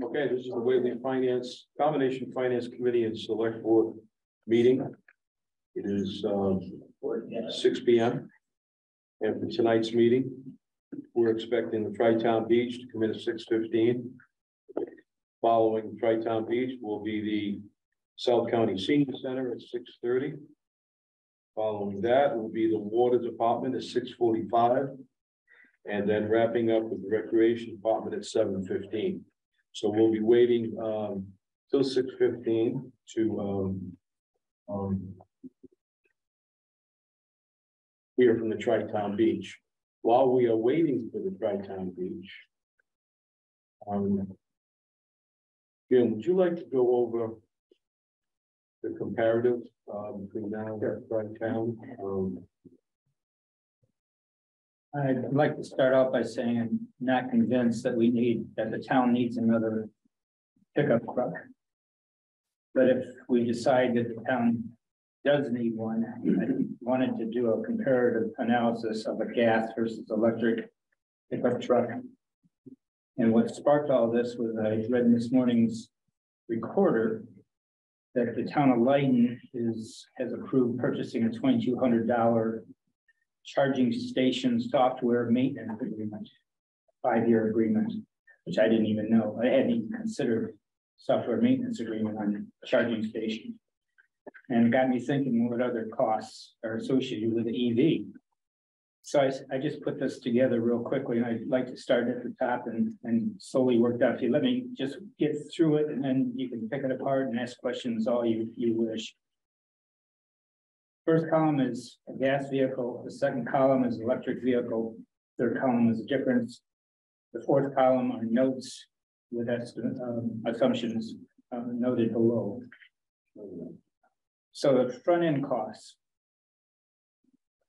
Okay, this is the Whately Finance, Combination Finance Committee and Select Board meeting. It is um six P M. And for tonight's meeting, we're expecting the Tri-Town Beach to come in at six fifteen. Following Tri-Town Beach will be the South County Senior Center at six thirty. Following that will be the Water Department at six forty-five. And then wrapping up with the Recreation Department at seven fifteen. So we'll be waiting um till six fifteen to um. Um. Hear from the Tri-Town Beach. While we are waiting for the Tri-Town Beach. Um. Jim, would you like to go over? The comparative uh between now and Tri-Town, um. I'd like to start out by saying I'm not convinced that we need, that the town needs another pickup truck. But if we decide that the town does need one, I wanted to do a comparative analysis of a gas versus electric pickup truck. And what sparked all this was I read in this morning's recorder that the town of Lighton is, has approved purchasing a twenty-two hundred dollar charging station software maintenance agreement, five-year agreement, which I didn't even know. I hadn't even considered software maintenance agreement on charging station. And it got me thinking what other costs are associated with the EV. So I, I just put this together real quickly, and I'd like to start at the top and, and slowly work down. You let me just get through it, and then you can pick it apart and ask questions all you, you wish. First column is a gas vehicle, the second column is electric vehicle, third column is a difference. The fourth column are notes with um, assumptions uh, noted below. So the front end costs.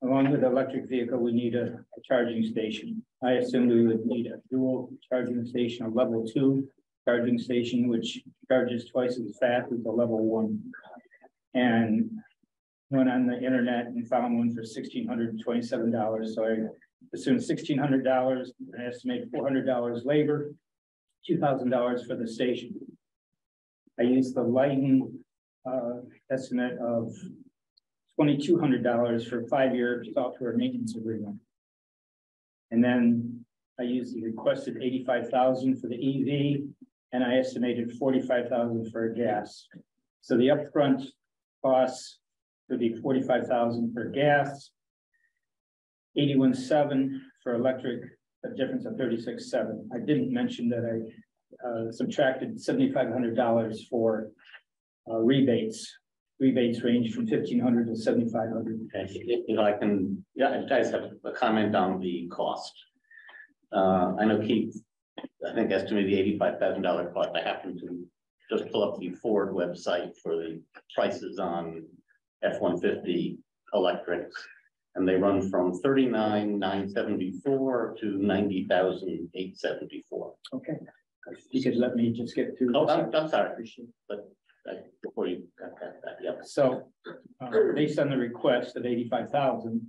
Along with electric vehicle, we need a, a charging station. I assumed we would need a dual charging station, a level two charging station, which charges twice as fast as the level one. And went on the internet and found one for sixteen hundred and twenty-seven dollars, so I assumed sixteen hundred dollars, I estimate four hundred dollars labor, two thousand dollars for the station. I used the lighting uh estimate of twenty-two hundred dollars for five-year software maintenance agreement. And then I used the requested eighty-five thousand for the EV, and I estimated forty-five thousand for gas. So the upfront costs would be forty-five thousand for gas. Eighty-one seven for electric, a difference of thirty-six seven. I didn't mention that I uh, subtracted seventy-five hundred dollars for uh, rebates. Rebates range from fifteen hundred to seventy-five hundred. If, if I can, yeah, I just have a comment on the cost. Uh, I know Keith, I think estimated the eighty-five thousand dollar cost. I happened to just pull up the Ford website for the prices on F-150 electrics. And they run from thirty-nine, nine seventy-four to ninety thousand, eight seventy-four. Okay. You could let me just get through. Oh. I'm, I'm sorry, but, uh, before you got that, yep. So, uh, based on the request of eighty-five thousand.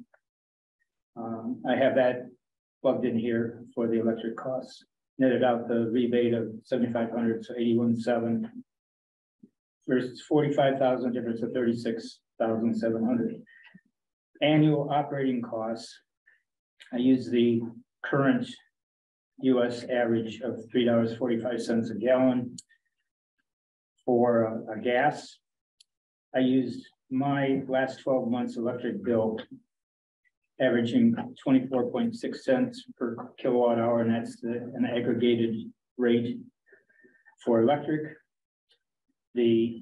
Um, I have that plugged in here for the electric costs, netted out the rebate of seventy-five hundred, so eighty-one seven. Versus forty-five thousand, difference of thirty-six thousand seven hundred. Annual operating costs. I use the current US average of three dollars forty-five cents a gallon. For a gas, I used my last twelve months electric bill. Averaging twenty-four point six cents per kilowatt hour, and that's the, an aggregated rate. For electric. The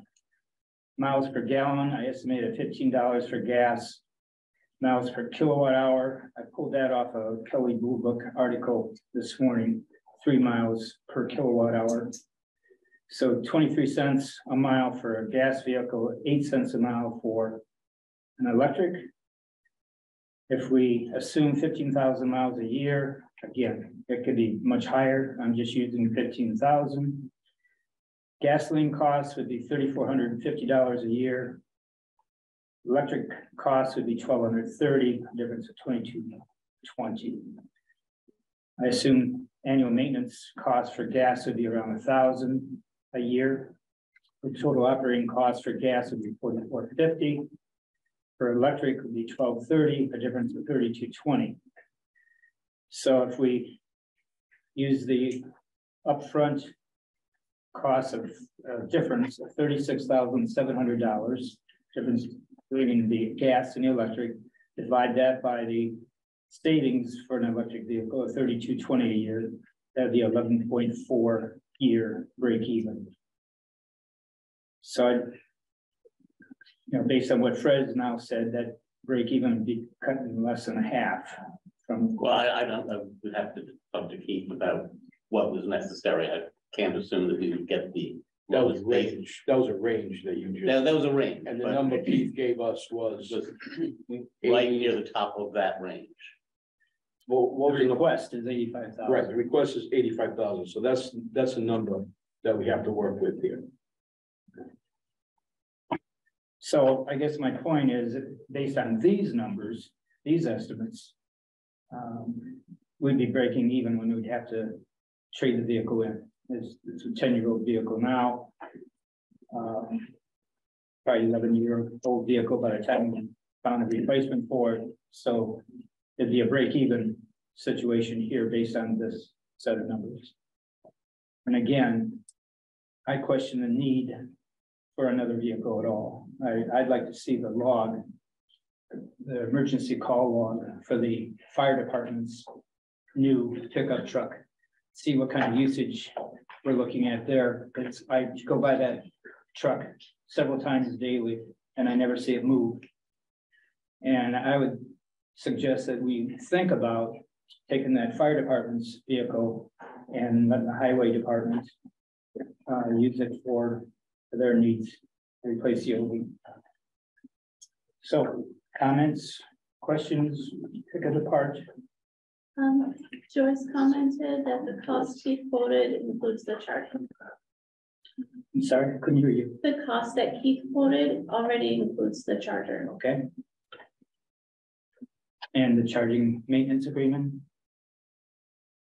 miles per gallon, I estimated fifteen dollars for gas. Miles per kilowatt hour, I pulled that off a Kelley Blue Book article this morning, three miles per kilowatt hour. So twenty-three cents a mile for a gas vehicle, eight cents a mile for an electric. If we assume fifteen thousand miles a year, again, it could be much higher. I'm just using fifteen thousand. Gasoline costs would be thirty-four hundred and fifty dollars a year. Electric costs would be twelve hundred thirty, difference of twenty-two twenty. I assume Annual maintenance costs for gas would be around a thousand a year. The total operating cost for gas would be forty-four fifty. For electric would be twelve thirty, a difference of thirty-two twenty. So if we use the upfront cost of, uh, difference of thirty-six thousand seven hundred dollars, difference between the gas and the electric, divide that by the savings for an electric vehicle of thirty-two twenty a year, that'd be eleven point four year break even. So I, you know, based on what Fred has now said, that break even would be cut in less than a half from, Well, I, I don't know, we'd have to talk to Keith about what was necessary. I can't assume that we would get the. That was lowest basic. range, that was a range that you That, just, that was a range. and the but number Keith gave us was. Was right near the top of that range. What, what was the the number? request is eighty-five thousand. Right, the request is eighty-five thousand, so that's, that's a number that we have to work with here. So I guess my point is, based on these numbers, these estimates. Um, we'd be breaking even when we'd have to trade the vehicle in. It's, it's a ten-year-old vehicle now. Um, Probably eleven-year-old vehicle by the time we found a replacement for it, so it'd be a break-even situation here based on this set of numbers. And again, I question the need for another vehicle at all. I, I'd like to see the log. The emergency call log for the fire department's new pickup truck. See what kind of usage we're looking at there. It's, I go by that truck several times daily and I never see it move. And I would suggest that we think about taking that fire department's vehicle and let the highway department uh, use it for their needs, replace the old. So comments, questions, pick it apart. Um, Joyce commented that the cost he quoted includes the charging. I'm sorry, I couldn't hear you. The cost that Keith quoted already includes the charger. Okay. And the charging maintenance agreement?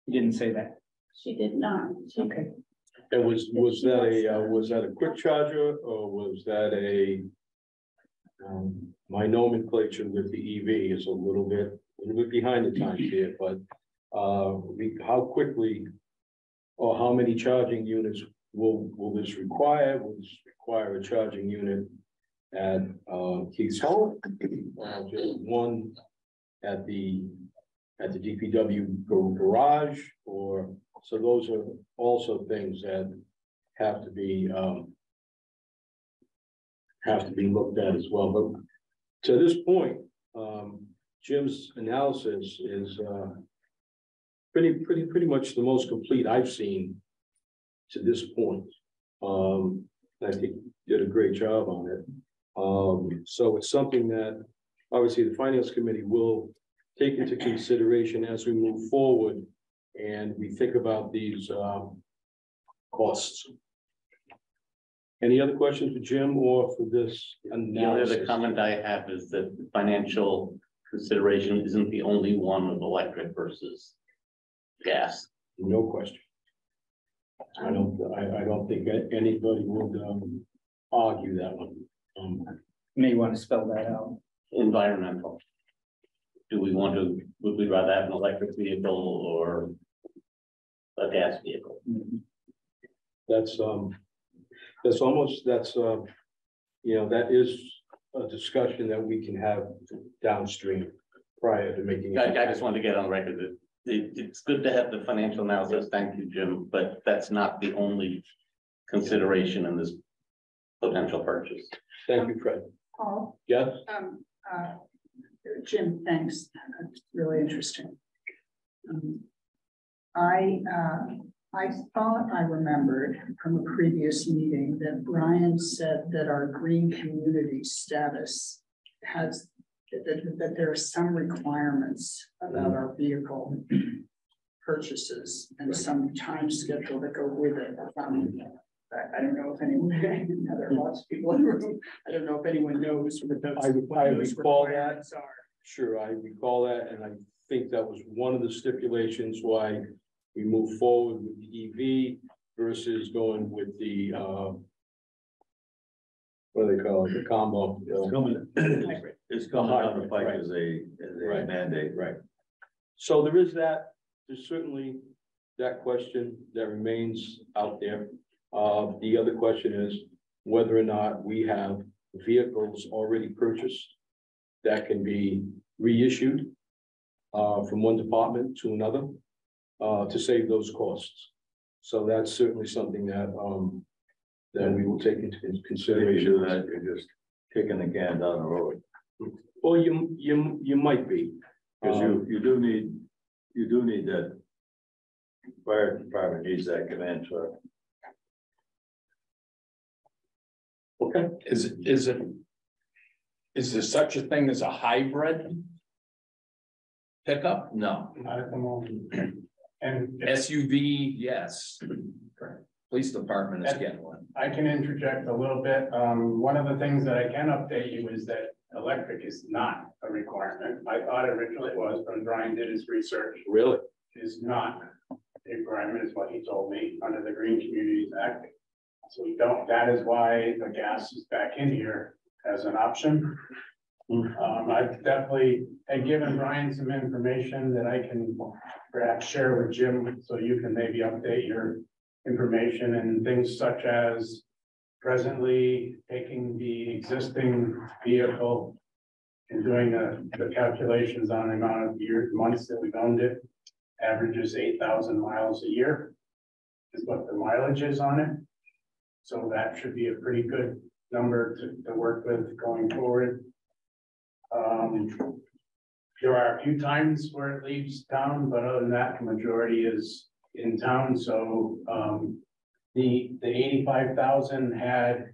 You didn't say that. She did not. She- Okay. And was, was that a, uh, was that a quick charger or was that a? Um, my nomenclature with the EV is a little bit, a little bit behind the times here, but, uh, we, how quickly? Or how many charging units will, will this require? Will this require a charging unit? At, uh, Keith's home, uh, just one at the, at the DPW garage, or, so those are also things that have to be, um. Have to be looked at as well, but to this point, um, Jim's analysis is, uh. Pretty, pretty, pretty much the most complete I've seen to this point. Um, I think he did a great job on it. Um, so it's something that obviously the finance committee will take into consideration as we move forward. And we think about these um costs. Any other questions for Jim or for this analysis? The only other comment I have is that financial consideration isn't the only one of electric versus gas. No question. I don't, I, I don't think anybody would, um, argue that one. Um, May want to spell that out. Environmental. Do we want to, would we rather have an electric vehicle or a gas vehicle? that's, um, that's almost, that's, um, you know, that is a discussion that we can have downstream prior to making. I, I just wanted to get on record that it, it's good to have the financial analysis. Thank you, Jim, but that's not the only consideration in this potential purchase. Thank you, Fred. Paul, Yes? um, uh, Jim, thanks. That's really interesting. Um, I, uh, I thought I remembered from a previous meeting that Brian said that our green community status has, that, that, there are some requirements about our vehicle purchases and some time schedule that go with it. Um, I, don't know if anyone, now there are lots of people in the room, I don't know if anyone knows what those. I- what I those recall that. Are. Sure, I recall that, and I think that was one of the stipulations why we move forward with the EV versus going with the, uh. What do they call it, the combo? you know? It's coming, it's coming down the pike Right. as a, as a Right. mandate. Right. So there is that, there's certainly that question that remains out there. Uh, the other question is whether or not we have vehicles already purchased that can be reissued uh, from one department to another, uh, to save those costs. So that's certainly something that, um, that we will take into So you consideration. that, you're just kicking the can down the road. Well, you, you, you might be. Cause Um, you, you do need, you do need that. Fire department needs that command truck. Okay, Is, is it? Is there such a thing as a hybrid? Pickup? No. Not at the moment. And SUV, yes. Police department is getting one. I can interject a little bit. Um, one of the things that I can update you is that electric is not a requirement. I thought originally it was, but Brian did his research, really? is not a requirement, is what he told me, under the Green Communities Act. So we don't, that is why the gas is back in here as an option. Um, I've definitely, and given Brian some information that I can perhaps share with Jim, so you can maybe update your information and things such as presently taking the existing vehicle and doing the, the calculations on the amount of years, months that we've owned it, averages eight thousand miles a year is what the mileage is on it. So that should be a pretty good number to, to work with going forward. Um, there are a few times where it leaves town, but other than that, the majority is in town, so, um, the, the eighty-five thousand had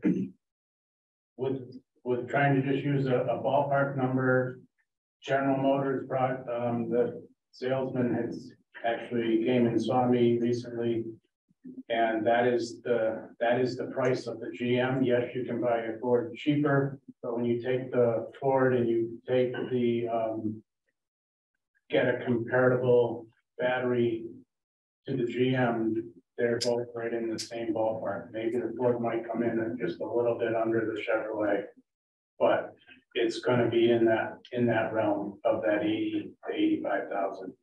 with, with trying to just use a, a ballpark number, General Motors brought, um, the salesman has actually came and saw me recently. And that is the, that is the price of the GM. Yes, you can buy a Ford cheaper, but when you take the Ford and you take the, um, get a comparable battery to the GM, they're both right in the same ballpark. Maybe the Ford might come in just a little bit under the Chevrolet. But it's gonna be in that, in that realm of that eighty to eighty-five thousand.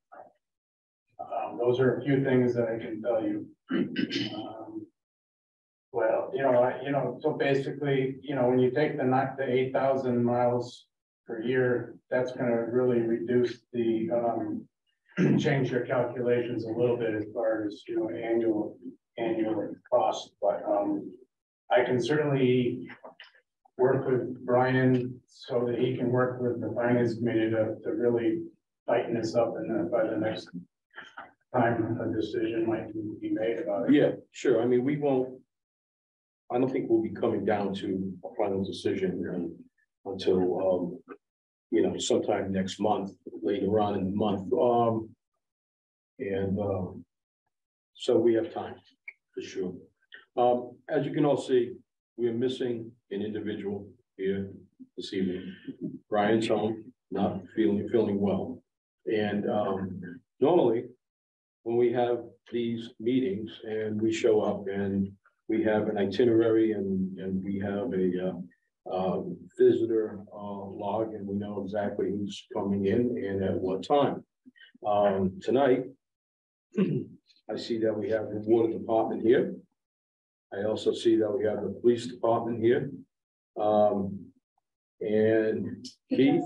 Um, those are a few things that I can tell you. Um, Well, you know, I, you know, so basically, you know, when you take the not the eight thousand miles per year, that's gonna really reduce the, um. Change your calculations a little bit as far as, you know, annual, annual cost, but, um. I can certainly work with Brian so that he can work with the finance committee to, to really tighten this up and by the next. Time a decision might be made about it. Yeah, sure. I mean, we won't. I don't think we'll be coming down to a final decision until, um, you know, sometime next month, later on in the month, um. And, um. So we have time, for sure. Um, as you can all see, we are missing an individual here this evening. Brian's home, not feeling, feeling well. And, um, normally, when we have these meetings and we show up and we have an itinerary and, and we have a, uh, uh, visitor, uh, log and we know exactly who's coming in and at what time. Um, tonight, I see that we have the water department here. I also see that we have the police department here. Um, and Keith,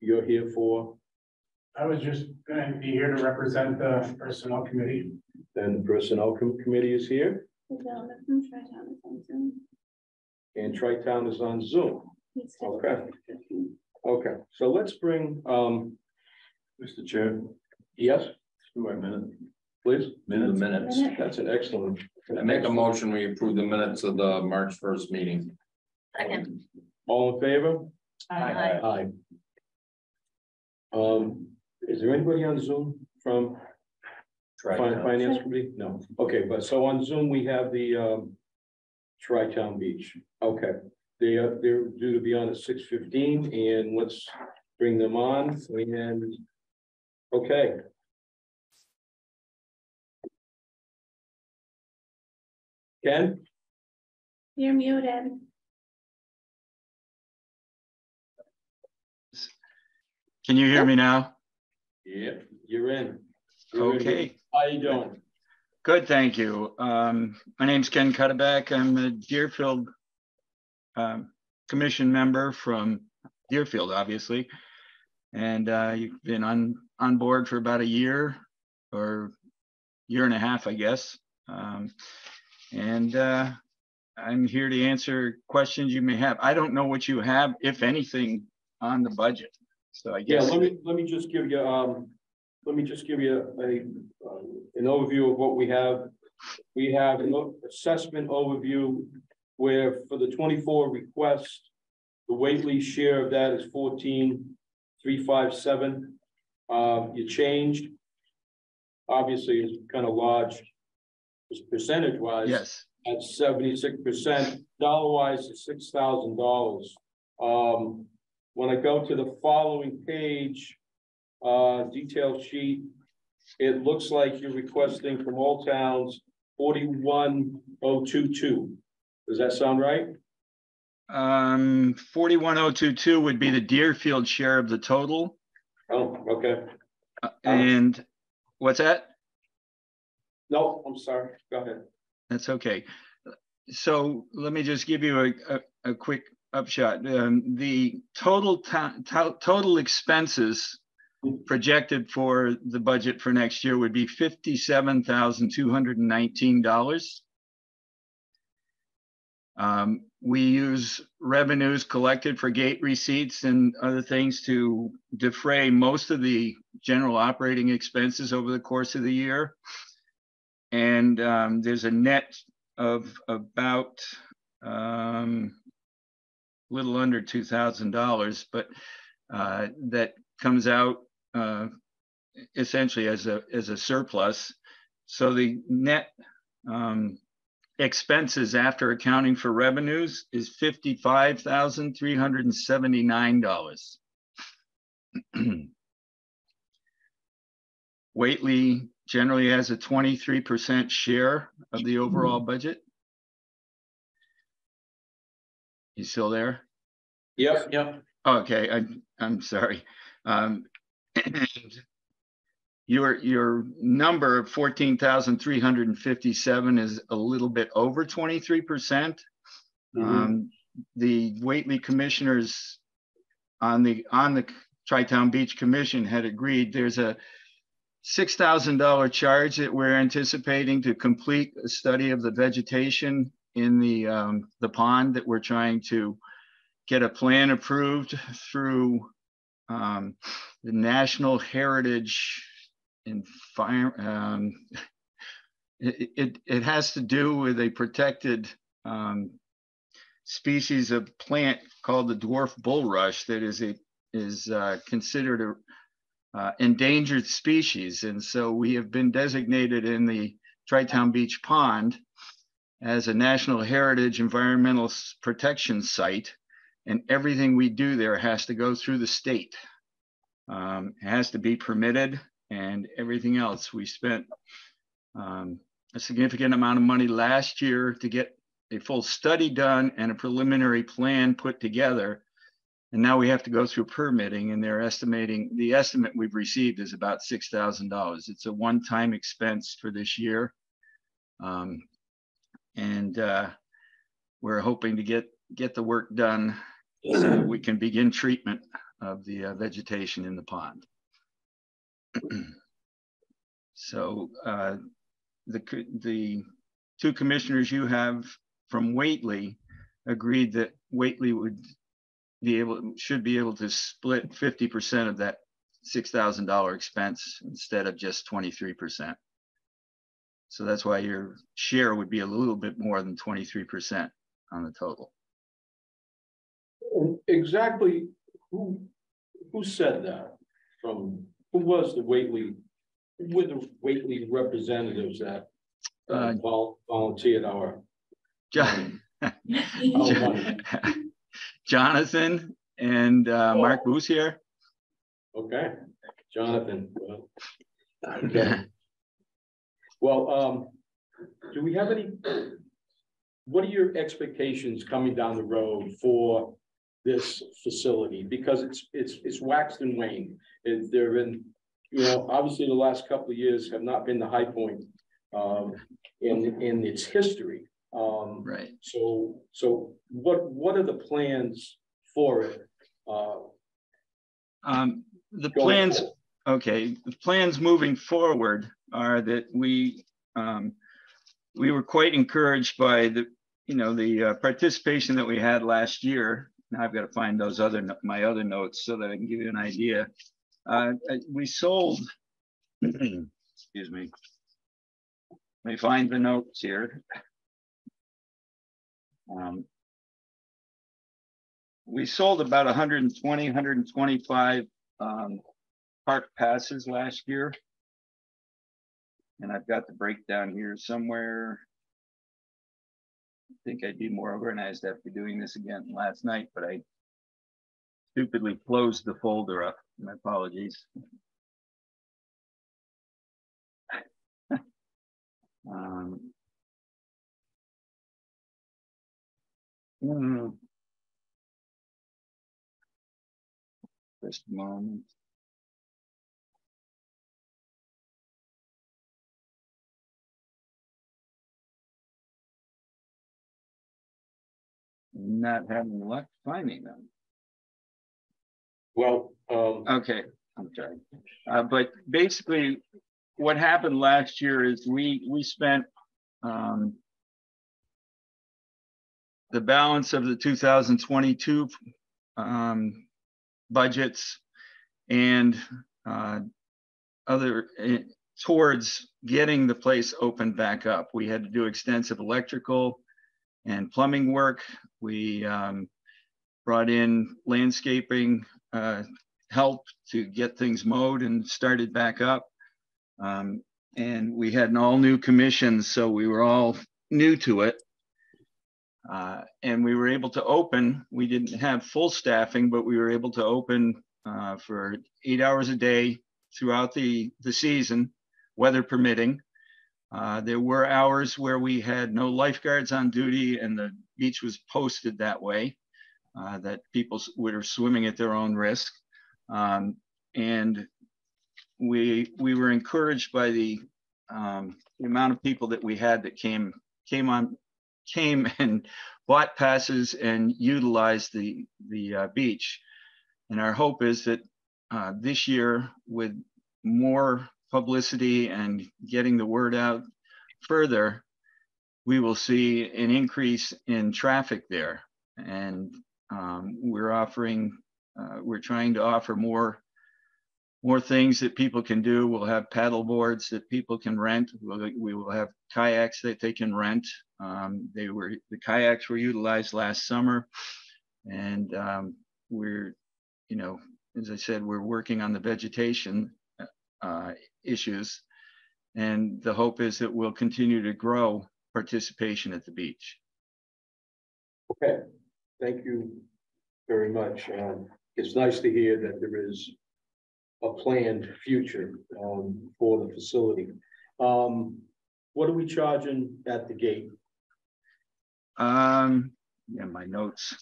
you're here for I was just going to be here to represent the personnel committee. Then the personnel com- committee is here The gentleman from Tri-Town is on Zoom. and Tri-Town is on Zoom. He's still- Okay. Okay, so let's bring, um, Mr. Chair, yes, two our minute, please. The minutes. minutes. Minute. That's an excellent. I make a motion, we approve the minutes of the March first meeting. Second. All in favor? Aye. Aye. Um, is there anybody on Zoom from Tri Finance Committee? No. Okay, but so on Zoom, we have the um, Tri-Town Beach. Okay, they are, they're due to be on at six fifteen and let's bring them on and, okay. Ken, You're muted. Can you hear me now? Yeah, you're in. You're in. Okay, How you doing? good, thank you. Um, my name's Ken Cutterback. I'm a Deerfield um, Commission member from Deerfield, obviously. And uh, you've been on, on board for about a year or year and a half, I guess. Um, And uh, I'm here to answer questions you may have. I don't know what you have, if anything, on the budget. So I Yeah, let me, let me just give you, um, let me just give you a, an overview of what we have. We have an assessment overview where for the twenty-four requests, the Whately share of that is fourteen, three, five, seven. Um, you changed. Obviously, it's kind of large. Percentage wise. yes, at seventy-six percent, dollar wise, thousand dollars. Um, when I go to the following page, uh, detail sheet, it looks like you're requesting from all towns forty-one oh two two. Does that sound right? um, 41022 would be the Deerfield share of the total. Oh, okay. Uh, And what's that? No, I'm sorry. Go ahead. That's okay. So let me just give you a, a, a quick upshot. Um, the total to- to- total expenses projected for the budget for next year would be fifty-seven thousand two hundred and nineteen dollars. Um, we use revenues collected for gate receipts and other things to defray most of the general operating expenses over the course of the year. And um, there's a net of about um, little under two thousand dollars, but uh, that comes out uh, essentially as a as a surplus. So the net um, expenses after accounting for revenues is fifty-five thousand three hundred and seventy-nine dollars. Whately generally has a twenty-three percent share of the overall budget. You still there? Yep, Yep. Okay, I'm, I'm sorry. Um, Your, your number of fourteen thousand three hundred and fifty-seven is a little bit over twenty-three percent. Mhm. Um, the Whately commissioners on the, on the Tri-Town Beach Commission had agreed, there's a six thousand dollar charge that we're anticipating to complete a study of the vegetation in the, um, the pond that we're trying to get a plan approved through, um, the National Heritage and Fire, um, it, it, it has to do with a protected, um, species of plant called the dwarf bulrush that is a, is, uh, considered a, uh, endangered species. And so we have been designated in the Tri-Town Beach Pond as a National Heritage Environmental Protection Site. And everything we do there has to go through the state. Um, it has to be permitted and everything else. We spent um, a significant amount of money last year to get a full study done and a preliminary plan put together. And now we have to go through permitting and they're estimating, the estimate we've received is about six thousand dollars. It's a one-time expense for this year. Um, and uh, we're hoping to get, get the work done so we can begin treatment of the uh, vegetation in the pond. So uh, the, the two commissioners you have from Whately agreed that Whately would be able, should be able to split fifty percent of that six thousand dollar expense instead of just twenty-three percent. So that's why your share would be a little bit more than twenty-three percent on the total. Exactly, who, who said that? From, who was the Whately, who were the Whately representatives that uh, Uh, vol- volunteered our, John- our money? Jonathan and uh, Mark here. Okay, Jonathan. well, Okay, well, um, do we have any what are your expectations coming down the road for this facility? Because it's, it's, it's waxed and waned. It, there have been, you know, obviously the last couple of years have not been the high point um, in, in its history. Um, Right. so, so what, what are the plans for it? Uh, Um, the plans, forward? okay, the plans moving forward are that we, um, we were quite encouraged by the, you know, the uh, participation that we had last year. Now I've got to find those other, my other notes so that I can give you an idea. Uh, we sold, excuse me. Let me find the notes here. Um, we sold about 120, 125 um, park passes last year. And I've got the breakdown here somewhere. I think I'd be more organized after doing this again last night, but I stupidly closed the folder up. My apologies. Um, hmm. Just a moment. Not having luck finding them. Well, um, Okay, I'm sorry. Uh, but basically, what happened last year is we, we spent, um, the balance of the two thousand twenty-two, um, budgets and, uh, other, eh, towards getting the place opened back up. We had to do extensive electrical and plumbing work. We, um, brought in landscaping, uh, help to get things mowed and started back up. Um, and we had an all new commission, so we were all new to it. Uh, and we were able to open, we didn't have full staffing, but we were able to open uh, for eight hours a day throughout the, the season, weather permitting. Uh, there were hours where we had no lifeguards on duty and the beach was posted that way, uh, that people were swimming at their own risk. Um, and we, we were encouraged by the, um, the amount of people that we had that came, came on, came and bought passes and utilized the, the uh, beach. And our hope is that uh, this year with more publicity and getting the word out further, we will see an increase in traffic there. And um, we're offering, uh, we're trying to offer more, more things that people can do. We'll have paddle boards that people can rent. We'll, we will have kayaks that they can rent. Um, they were, the kayaks were utilized last summer. And um, we're, you know, as I said, we're working on the vegetation uh, issues. And the hope is that we'll continue to grow participation at the beach. okay, thank you very much. Um, it's nice to hear that there is a planned future, um, for the facility. Um, what are we charging at the gate? Um, yeah, my notes.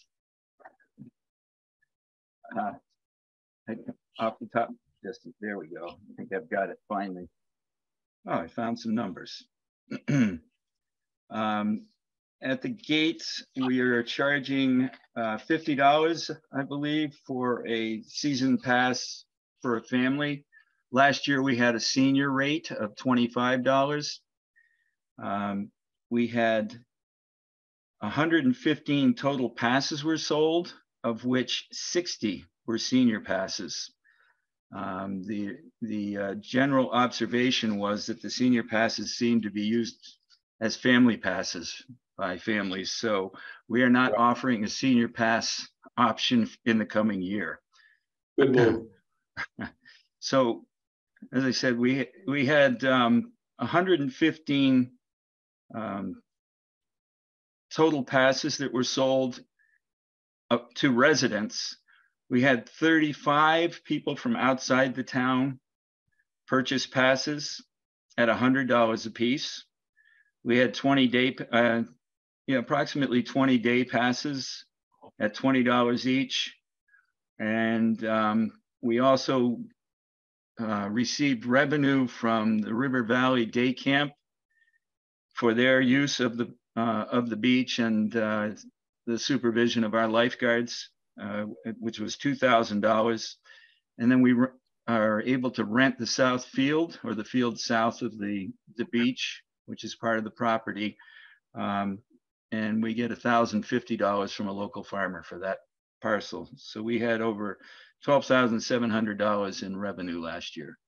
Uh, Off the top, just, there we go. I think I've got it finally. Oh, I found some numbers. Um, at the gates, we are charging, uh, fifty dollars, I believe, for a season pass for a family. Last year, we had a senior rate of twenty-five dollars. Um, we had 115 total passes were sold, of which 60 were senior passes. Um, the the uh, general observation was that the senior passes seemed to be used as family passes by families. So we are not offering a senior pass option in the coming year. Good move. So, as I said, we, we had, um, hundred and fifteen, um, total passes that were sold up to residents. We had thirty-five people from outside the town purchase passes at hundred dollars apiece. We had twenty day, uh, approximately twenty day passes at twenty dollars each. And um, we also uh, received revenue from the River Valley Day Camp for their use of the uh, of the beach and uh, the supervision of our lifeguards, uh, which was two thousand dollars. And then we re- are able to rent the south field or the field south of the the beach, which is part of the property. Um, and we get thousand fifty dollars from a local farmer for that parcel. So we had over twelve thousand seven hundred dollars in revenue last year.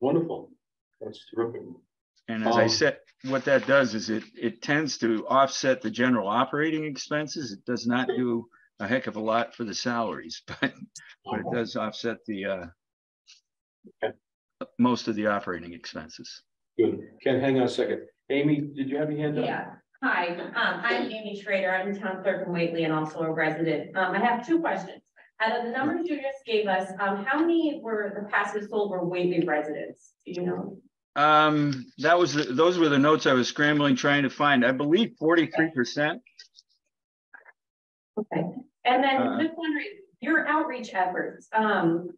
Wonderful. That's terrific. And as I Um, said, what that does is it it tends to offset the general operating expenses. It does not do a heck of a lot for the salaries, but but it does offset the uh Okay. most of the operating expenses. Good. Ken, hang on a second. Amy, did you have your hand up? Yeah, hi, um, I'm Amy Schrader, I'm the town clerk in Whately and also a resident. Um, I have two questions. Out of the numbers you just gave us, um, how many were the passes sold were Whately residents? Do you know? Um, that was, the- those were the notes I was scrambling trying to find. I believe forty-three percent. Okay, and then Uh, just wondering, your outreach efforts, um.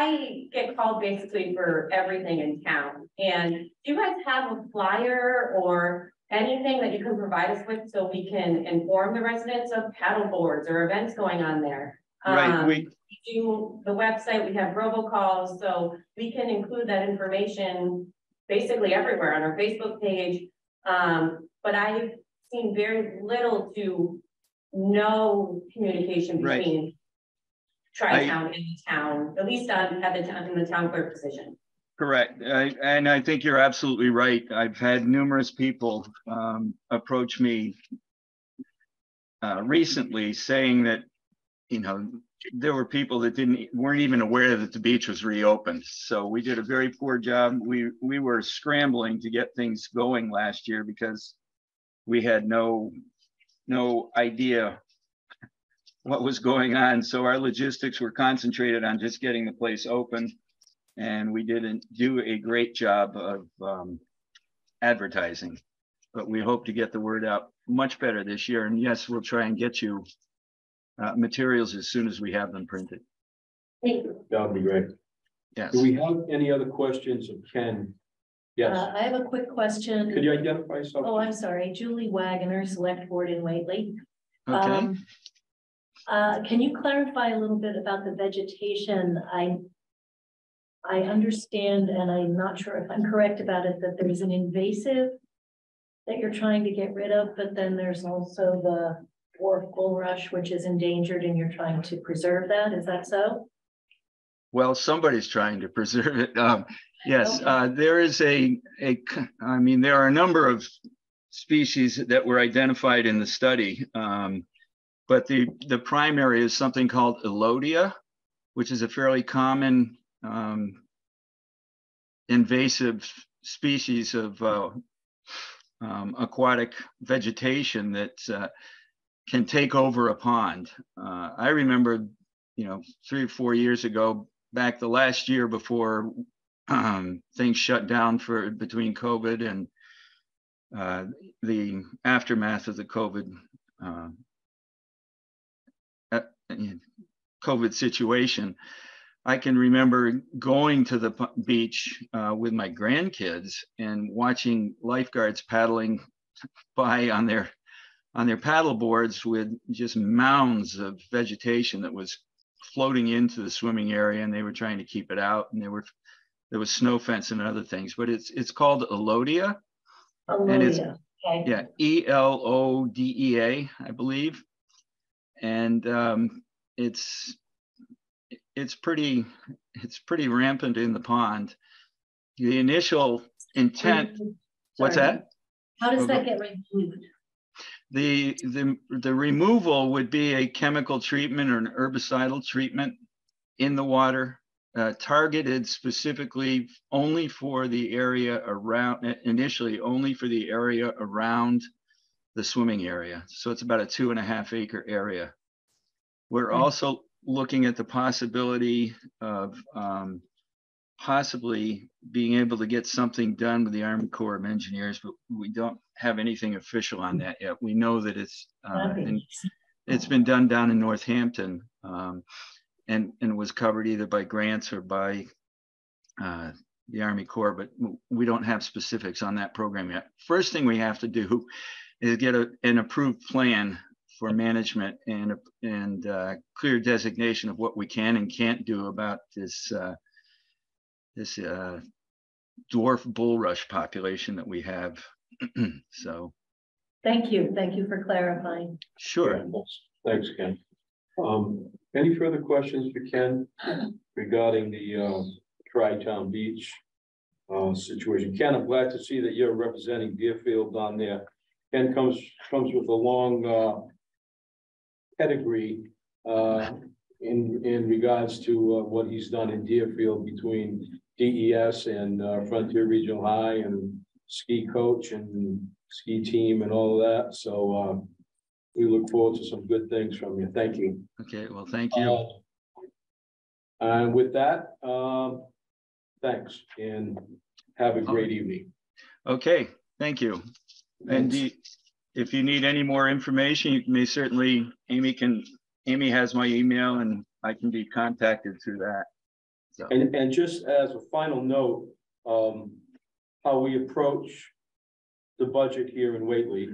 I get called basically for everything in town, and do you guys have a flyer or anything that you can provide us with so we can inform the residents of paddle boards or events going on there? Right, Um, we, we do the website, we have robocalls, so we can include that information basically everywhere on our Facebook page. Um, but I've seen very little to no communication Right. between Tri-Town and the town, at least on, at the town, in the town clerk position. Correct. I- And I think you're absolutely right. I've had numerous people um, approach me uh, recently saying that, you know, there were people that didn't, weren't even aware that the beach was reopened. So we did a very poor job. We, we were scrambling to get things going last year because we had no, no idea what was going on. So our logistics were concentrated on just getting the place open and we didn't do a great job of um, advertising. But we hope to get the word out much better this year. And yes, we'll try and get you uh, materials as soon as we have them printed. Thank you. That would be great. Yes. Do we have any other questions of Ken? Yes. Uh, I have a quick question. Could you identify yourself? Oh, I'm sorry, Julie Wagoner, Select Board in Whately. Okay. Um, Uh, can you clarify a little bit about the vegetation? I. I understand, and I'm not sure if I'm correct about it, that there's an invasive. That you're trying to get rid of, but then there's also the dwarf bulrush, which is endangered and you're trying to preserve that. Is that so? Well, somebody's trying to preserve it. Um, yes, uh, there is a, a, I mean, there are a number of species that were identified in the study. Um, but the, the primary is something called Elodea, which is a fairly common, um, invasive species of, uh, um, aquatic vegetation that, uh, can take over a pond. Uh, I remember you know, three or four years ago, back the last year before um, things shut down for between COVID and uh, the aftermath of the COVID uh, uh, COVID situation. I can remember going to the beach uh, with my grandkids and watching lifeguards paddling by on their on their paddle boards with just mounds of vegetation that was floating into the swimming area and they were trying to keep it out and they were there was snow fence and other things but it's it's called elodea. And it's- okay. yeah e l o d e a i believe. And um it's it's pretty it's pretty rampant in the pond. The initial intent what's that? How does that get removed? The, the, the removal would be a chemical treatment or an herbicidal treatment in the water, uh, targeted specifically only for the area around, initially only for the area around the swimming area. So it's about a two and a half acre area. We're Okay. also looking at the possibility of um, possibly being able to get something done with the Army Corps of Engineers, but we don't have anything official on that yet. We know that it's, uh, it's been done down in Northampton. Um, and, and was covered either by grants or by, uh, the Army Corps, but we don't have specifics on that program yet. First thing we have to do is get a, an approved plan for management and, a- and, uh, clear designation of what we can and can't do about this, uh, this, uh, dwarf bulrush population that we have. So, Thank you, thank you for clarifying. sure. Thanks, Ken. Um, any further questions for Ken regarding the, uh, Tri-Town Beach? Uh, situation. Ken, I'm glad to see that you're representing Deerfield on there. Ken comes, comes with a long, uh. Pedigree, uh, in, in regards to, uh, what he's done in Deerfield between DES and, uh, Frontier Regional High and ski coach and ski team and all of that, so. We look forward to some good things from you. Thank you. Okay, well, thank you. Uh, And with that, um, thanks and have a great evening. Okay, thank you. And the, if you need any more information, you may certainly, Amy can, Amy has my email and I can be contacted through that. So, And, and just as a final note, um, how we approach the budget here in Whately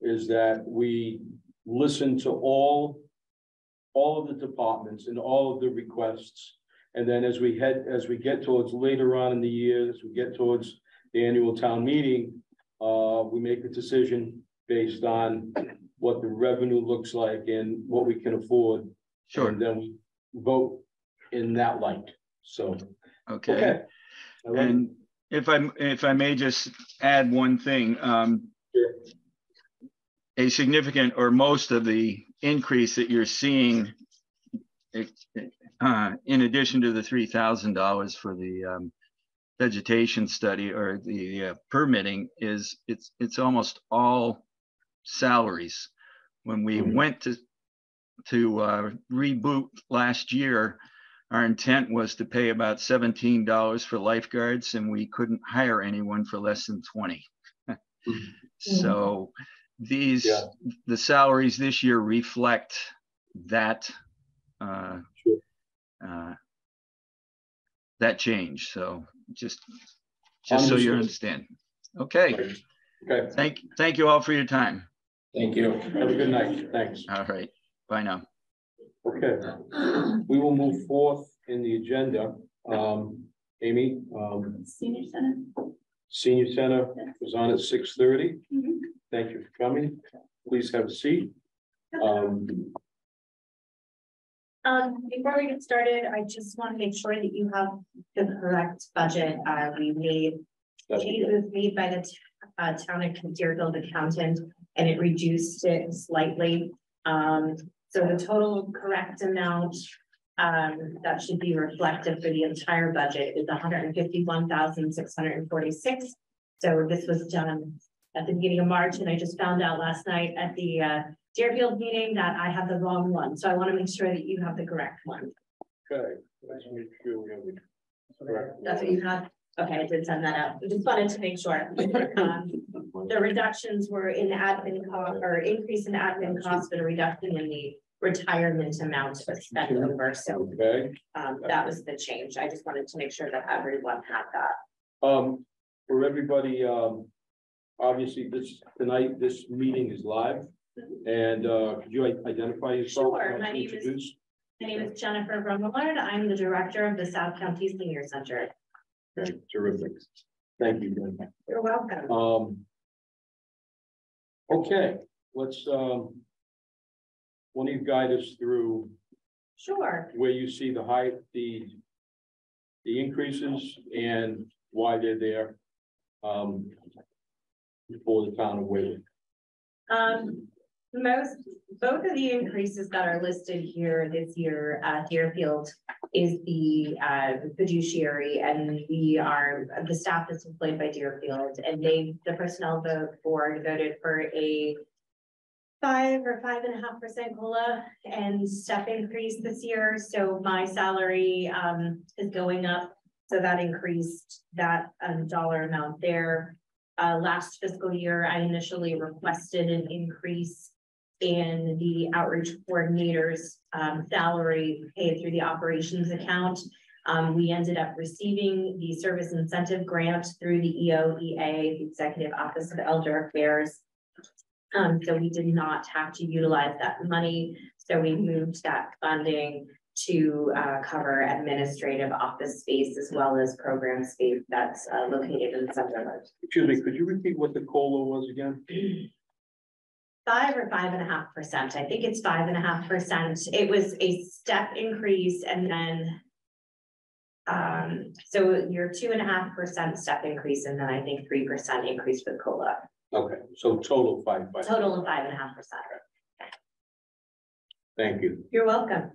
is that we listen to all, all of the departments and all of the requests. And then as we head, as we get towards later on in the year, as we get towards the annual town meeting, uh, we make a decision based on what the revenue looks like and what we can afford. sure, And then we vote in that light, so, okay. okay. And if I, if I may just add one thing, um. A significant or most of the increase that you're seeing uh, in addition to the three thousand dollars for the um, vegetation study or the uh, permitting is it's it's almost all salaries. When we Mhm. went to to uh, reboot last year, our intent was to pay about seventeen dollars for lifeguards, and we couldn't hire anyone for less than twenty. So these, Yeah. the salaries this year reflect that uh, Sure. uh, that change. So just, just so you understand. Okay, Okay, thank, thank you all for your time. Thank you. have a good night, thanks. All right, bye now. Okay, we will move forth in the agenda. Um, Amy, um, Senior Center. Senior center was on at six thirty. Mhm. Thank you for coming. Please have a seat. Um, Um, before we get started, I just want to make sure that you have the correct budget. Uh, we made changes made by the uh, town of Deerfield accountant, and it reduced it slightly. Um, so the total correct amount um, that should be reflected for the entire budget is hundred and fifty-one thousand, six hundred and forty-six. So this was done at the beginning of March, and I just found out last night at the uh, Deerfield meeting that I have the wrong one, so I want to make sure that you have the correct one. Okay. let's make sure we have the correct- That's what you have? Okay, I did send that out. I just wanted to make sure. Um, The reductions were in admin cost or increase in admin costs, but a reduction in the retirement amount was spent over. So Okay, um, that was the change. I just wanted to make sure that everyone had that. um, for everybody, um, obviously this, tonight, this meeting is live. And, uh, could you identify yourself? Sure, my name is- introduce? My name is Jennifer Brummelard. I'm the director of the South County Senior Center. Okay, terrific. Thank you. Jen. You're welcome. Um. Okay, let's, um. Of you guide us through Sure. where you see the height, the. The increases and why they're there. Um. For the town of Wayland. Um, most, both of the increases that are listed here this year at Deerfield is the uh fiduciary and we are, the staff is employed by Deerfield and they, the personnel vote board voted for a five or five and a half percent COLA and step increase this year. So my salary um is going up so that increased that um, dollar amount there. Uh, last fiscal year, I initially requested an increase in the outreach coordinator's um, salary paid through the operations account. Um, we ended up receiving the service incentive grant through the EOEA, the Executive Office of Elder Affairs. Um, so we did not have to utilize that money. So we moved that funding to uh, cover administrative office space as well as program space that's uh, located in Sunderland. Excuse me, could you repeat what the COLA was again? Five or five and a half percent. I think it's five and a half percent. It was a step increase and then um, so your two and a half percent step increase and then I think three percent increase for COLA. Okay, so total five, five. Total of five and a half percent. Thank you. You're welcome.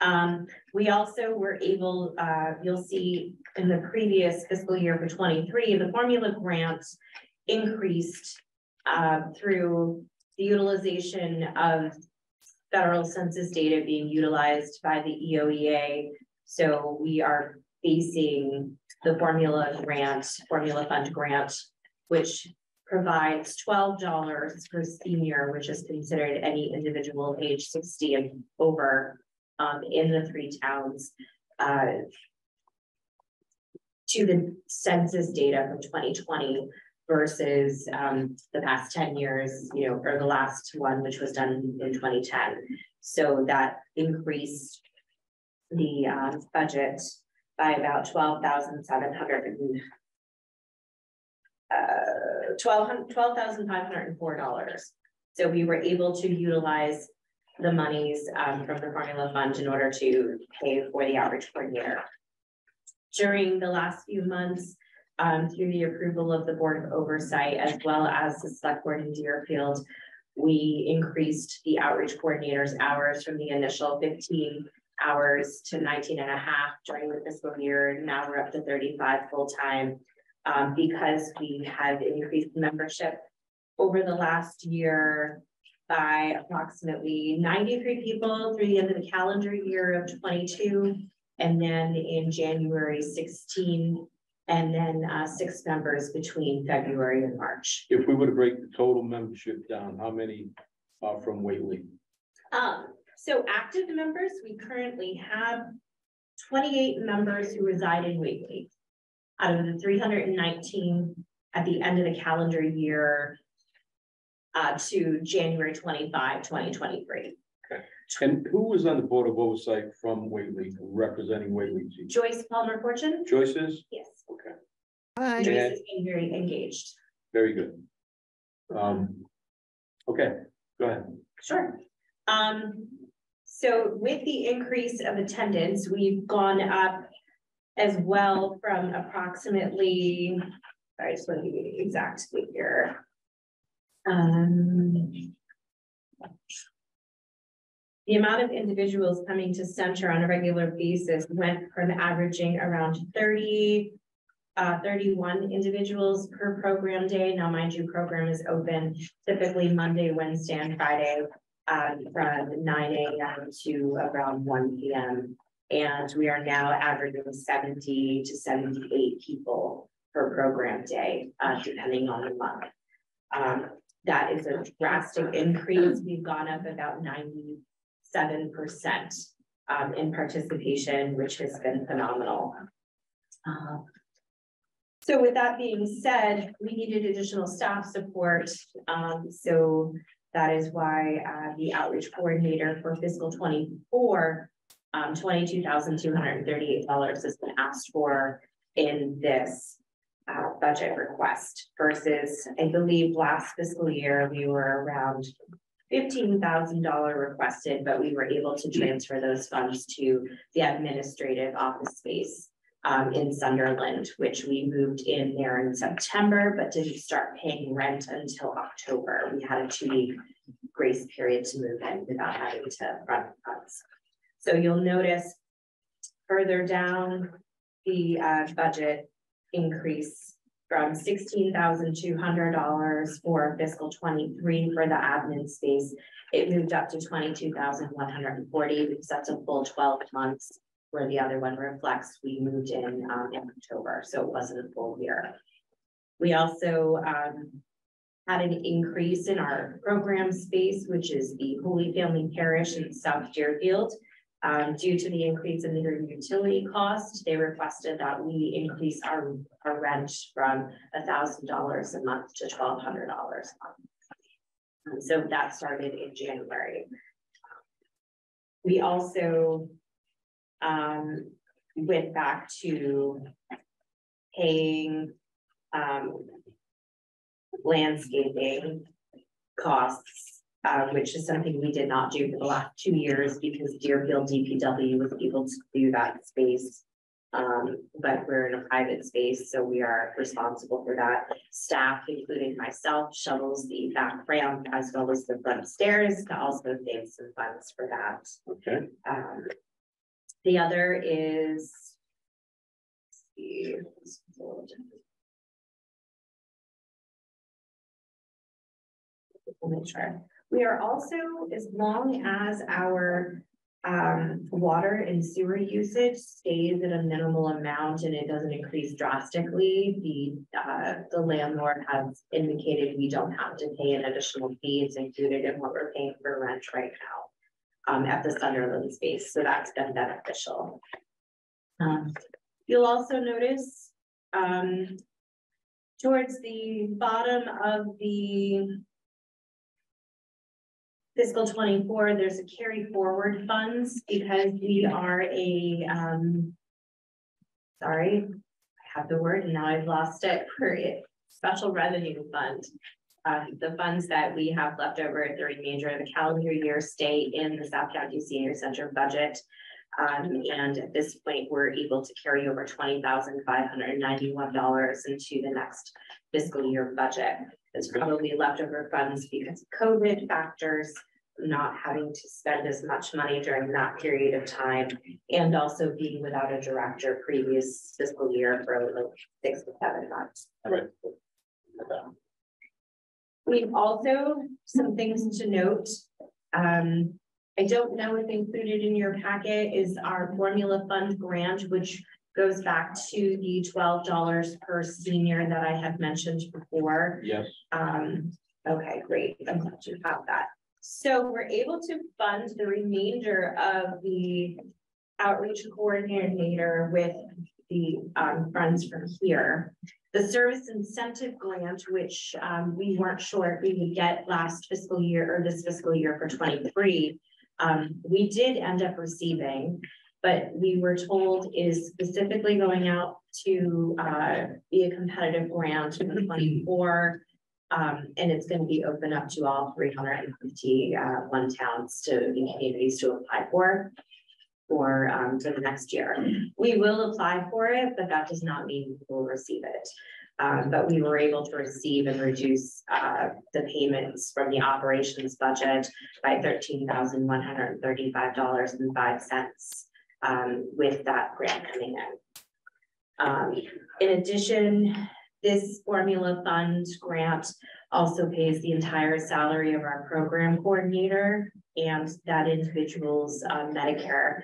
Um, we also were able, uh, you'll see in the previous fiscal year for twenty-three, the formula grant increased uh, through the utilization of federal census data being utilized by the EOEA. So we are facing the formula grant, formula fund grant, which provides $12 per senior, which is considered any individual age 60 and over um, in the three towns uh, to the census data from 2020 versus um, the past 10 years, you know, or the last one, which was done in 2010. So that increased the uh, budget by about 12,700 twelve thousand five hundred and four dollars. So we were able to utilize the monies um, from the formula fund in order to pay for the outreach coordinator. During the last few months, um, through the approval of the Board of Oversight as well as the Select Board in Deerfield, we increased the outreach coordinator's hours from the initial fifteen hours to 19 and a half during the fiscal year. Now we're up to thirty-five full-time um, because we have increased membership over the last year by approximately ninety-three people through the end of the calendar year of twenty-two. And then in January sixteen, and then uh, six members between February and March. If we were to break the total membership down, how many are from Whately? Um, so active members, we currently have twenty-eight members who reside in Whately. Out of the three hundred and nineteen at the end of the calendar year. Uh, to January 25, 2023. And who was on the Board of Oversight from Whately, representing Whately? Joyce Palmer Fortune? Joyce is? Yes. Okay, Joyce And- is being very engaged. very good. Um, okay, go ahead. Sure. Um, so with the increase of attendance, we've gone up as well from approximately, sorry, I just want to give you the exact figure. Um. The amount of individuals coming to center on a regular basis went from averaging around thirty. Uh, thirty-one individuals per program day. Now, mind you, program is open typically Monday, Wednesday, and Friday. Um, from nine AM to around one PM. And we are now averaging 70 to 78 people per program day, uh, depending on the month. Um, that is a drastic increase. We've gone up about 97% um, in participation, which has been phenomenal. Uh, so with that being said, we needed additional staff support. Um, so that is why uh, the outreach coordinator for fiscal 24 um, $22,238 has been asked for in this uh, budget request versus, I believe, last fiscal year we were around $15,000 requested, but we were able to transfer those funds to the administrative office space um, in Sunderland, which we moved in there in September, but didn't start paying rent until October. We had a two week grace period to move in without having to run funds. So you'll notice further down the uh, budget increase from sixteen thousand two hundred dollars for fiscal twenty-three for the admin space. It moved up to twenty-two thousand one hundred and forty because that's a full twelve months where the other one reflects, we moved in, um, in October, so it wasn't a full year. We also, um, had an increase in our program space, which is the Holy Family Parish in South Deerfield. Um, due to the increase in their utility cost, they requested that we increase our, our rent from thousand dollars a month to twelve hundred dollars a month. And so that started in January. We also um, went back to paying um, landscaping costs, uh, which is something we did not do for the last two years because Deerfield DPW was able to do that space. Um, but we're in a private space, so we are responsible for that. Staff, including myself, shovels the back ramp as well as the front stairs to also save some funds for that. Okay, Um, the other is. let's see. Let me make sure. We are also, as long as our um, water and sewer usage stays at a minimal amount and it doesn't increase drastically, the, uh, the landlord has indicated we don't have to pay an additional fee. It's included in what we're paying for rent right now um, at the Sunderland space, so that's been beneficial. Um, you'll also notice um, towards the bottom of the fiscal twenty-four, there's a carry forward funds because we are a, um, sorry, I have the word and now I've lost it, it, special revenue fund. Uh, the funds that we have left over at the remainder of the calendar year stay in the South County Senior Center budget. Um, and at this point, we're able to carry over twenty thousand five hundred and ninety-one dollars into the next fiscal year budget. It's probably leftover funds because of COVID factors, not having to spend as much money during that period of time. And also being without a director previous fiscal year for like six to seven months. Right. We've also, some things to note. Um, I don't know if included in your packet is our formula fund grant, which goes back to the twelve dollars per senior that I had mentioned before. yes, Um, okay, great, I'm glad you have that. So we're able to fund the remainder of the outreach coordinator with the um funds from here. The service incentive grant, which um we weren't sure if we would get last fiscal year or this fiscal year for twenty-three. Um, we did end up receiving, but we were told is specifically going out to uh, be a competitive grant in mm-hmm. 24. Um, and it's going to be open up to all 350 uh, one towns to and communities to apply for for um, for the next year. We will apply for it, but that does not mean we will receive it. Um, but we were able to receive and reduce uh, the payments from the operations budget by $13,135.05 um, with that grant coming in. Um, in addition, this formula fund grant also pays the entire salary of our program coordinator and that individual's uh, Medicare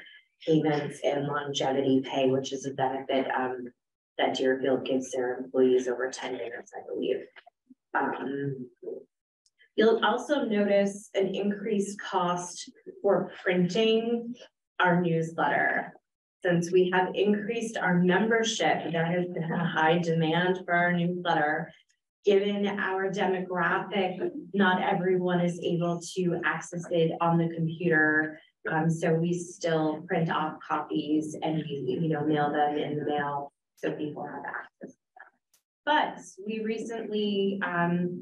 payments and longevity pay, which is a benefit um, that Deerfield gives their employees over ten years, I believe. Um, You'll also notice an increased cost for printing our newsletter. Since we have increased our membership, there has been a high demand for our newsletter. Given our demographic, not everyone is able to access it on the computer. Um, so we still print off copies and you, you know, mail them in the mail, so people have access. But we recently, um,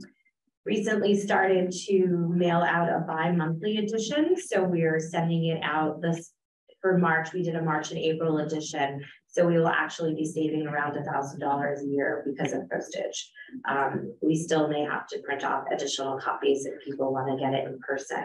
recently started to mail out a bi-monthly edition, so we're sending it out this for March, we did a March and April edition, so we will actually be saving around a thousand dollars a year because of postage. Um, we still may have to print off additional copies if people want to get it in person.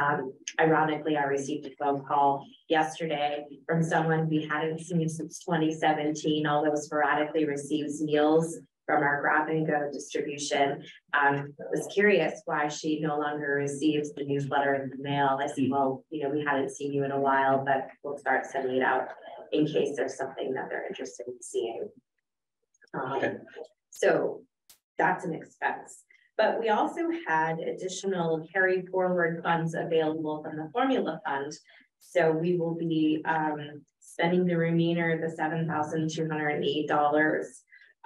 Um, ironically, I received a phone call yesterday from someone we hadn't seen since twenty seventeen, although sporadically receives meals from our grab and go distribution um, was curious why she no longer receives the newsletter in the mail. I said, mm. well, you know, we haven't seen you in a while, but we'll start sending it out in case there's something that they're interested in seeing. Um, okay. So that's an expense. But we also had additional carry forward funds available from the formula fund. So we will be um, spending the remainder of the $7,208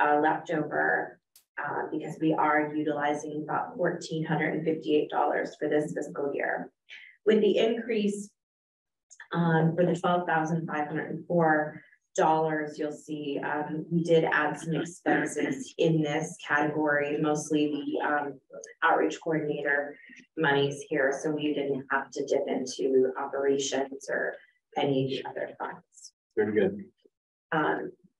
uh left over. Uh, because we are utilizing about fourteen hundred and fifty-eight dollars for this fiscal year. With the increase um, for the twelve thousand five hundred and four dollars, you'll see, um, we did add some expenses in this category, mostly the, um, outreach coordinator monies here, so we didn't have to dip into operations or any other funds. Very good.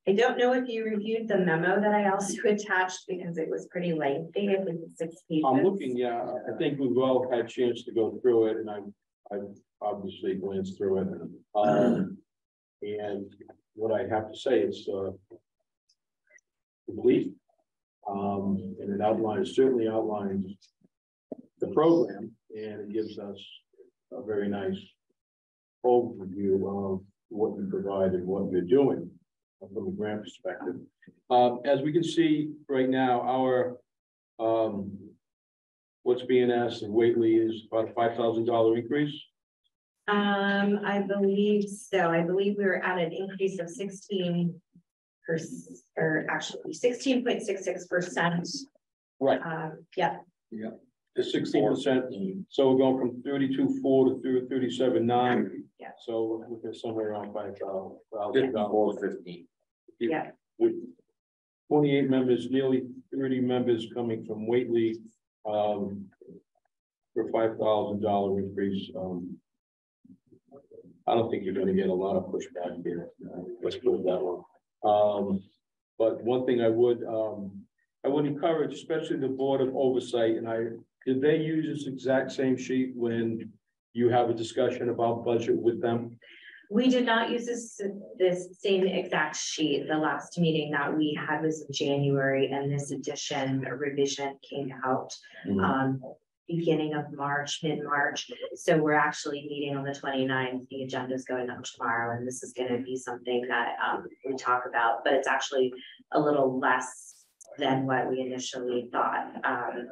I don't know if you reviewed the memo that I also attached because it was pretty lengthy, I think it's six pages. I'm looking, yeah, I think we've all had a chance to go through it and I, I obviously glanced through it. Um, and what I have to say is, uh. Complete. Um, and it outlines, certainly outlines. The program and it gives us a very nice. Overview of what you provide and what you're doing from a grant perspective. Um, as we can see right now, our, um. What's being asked of Whately is about a five thousand dollar increase. Um, I believe so. I believe we were at an increase of sixteen. perc- or actually sixteen point six six percent. Right. Um, yeah, To sixteen percent, so we're going from thirty-two four to thirty-seven nine. Yeah. So we're looking somewhere around five thousand dollars. fifteen. Yeah, With twenty-eight members, nearly thirty members coming from Whately, um. For five thousand dollar increase, um. I don't think you're gonna get a lot of pushback here, let's put it that way. Um, but one thing I would, um, I would encourage, especially the Board of Oversight, and I, did they use this exact same sheet when you have a discussion about budget with them? We did not use this, this same exact sheet. The last meeting that we had was in January and this edition revision came out. Mhm. Um, beginning of March, mid-March. So we're actually meeting on the 29th. The agenda is going up tomorrow and this is gonna be something that um we talk about, but it's actually a little less than what we initially thought. Um,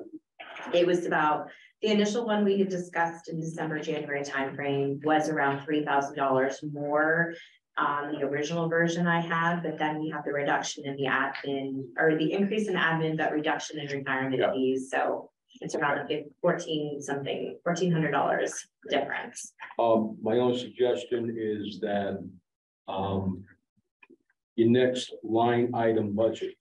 it was about, the initial one we had discussed in December, January timeframe was around three thousand dollars more. On the original version I had, but then we have the reduction in the admin, or the increase in admin, but reduction in retirement Yeah. fees, so. It's around a fif- fourteen something, fourteen hundred dollars difference. Um, my own suggestion is that, um. Your next line item budget,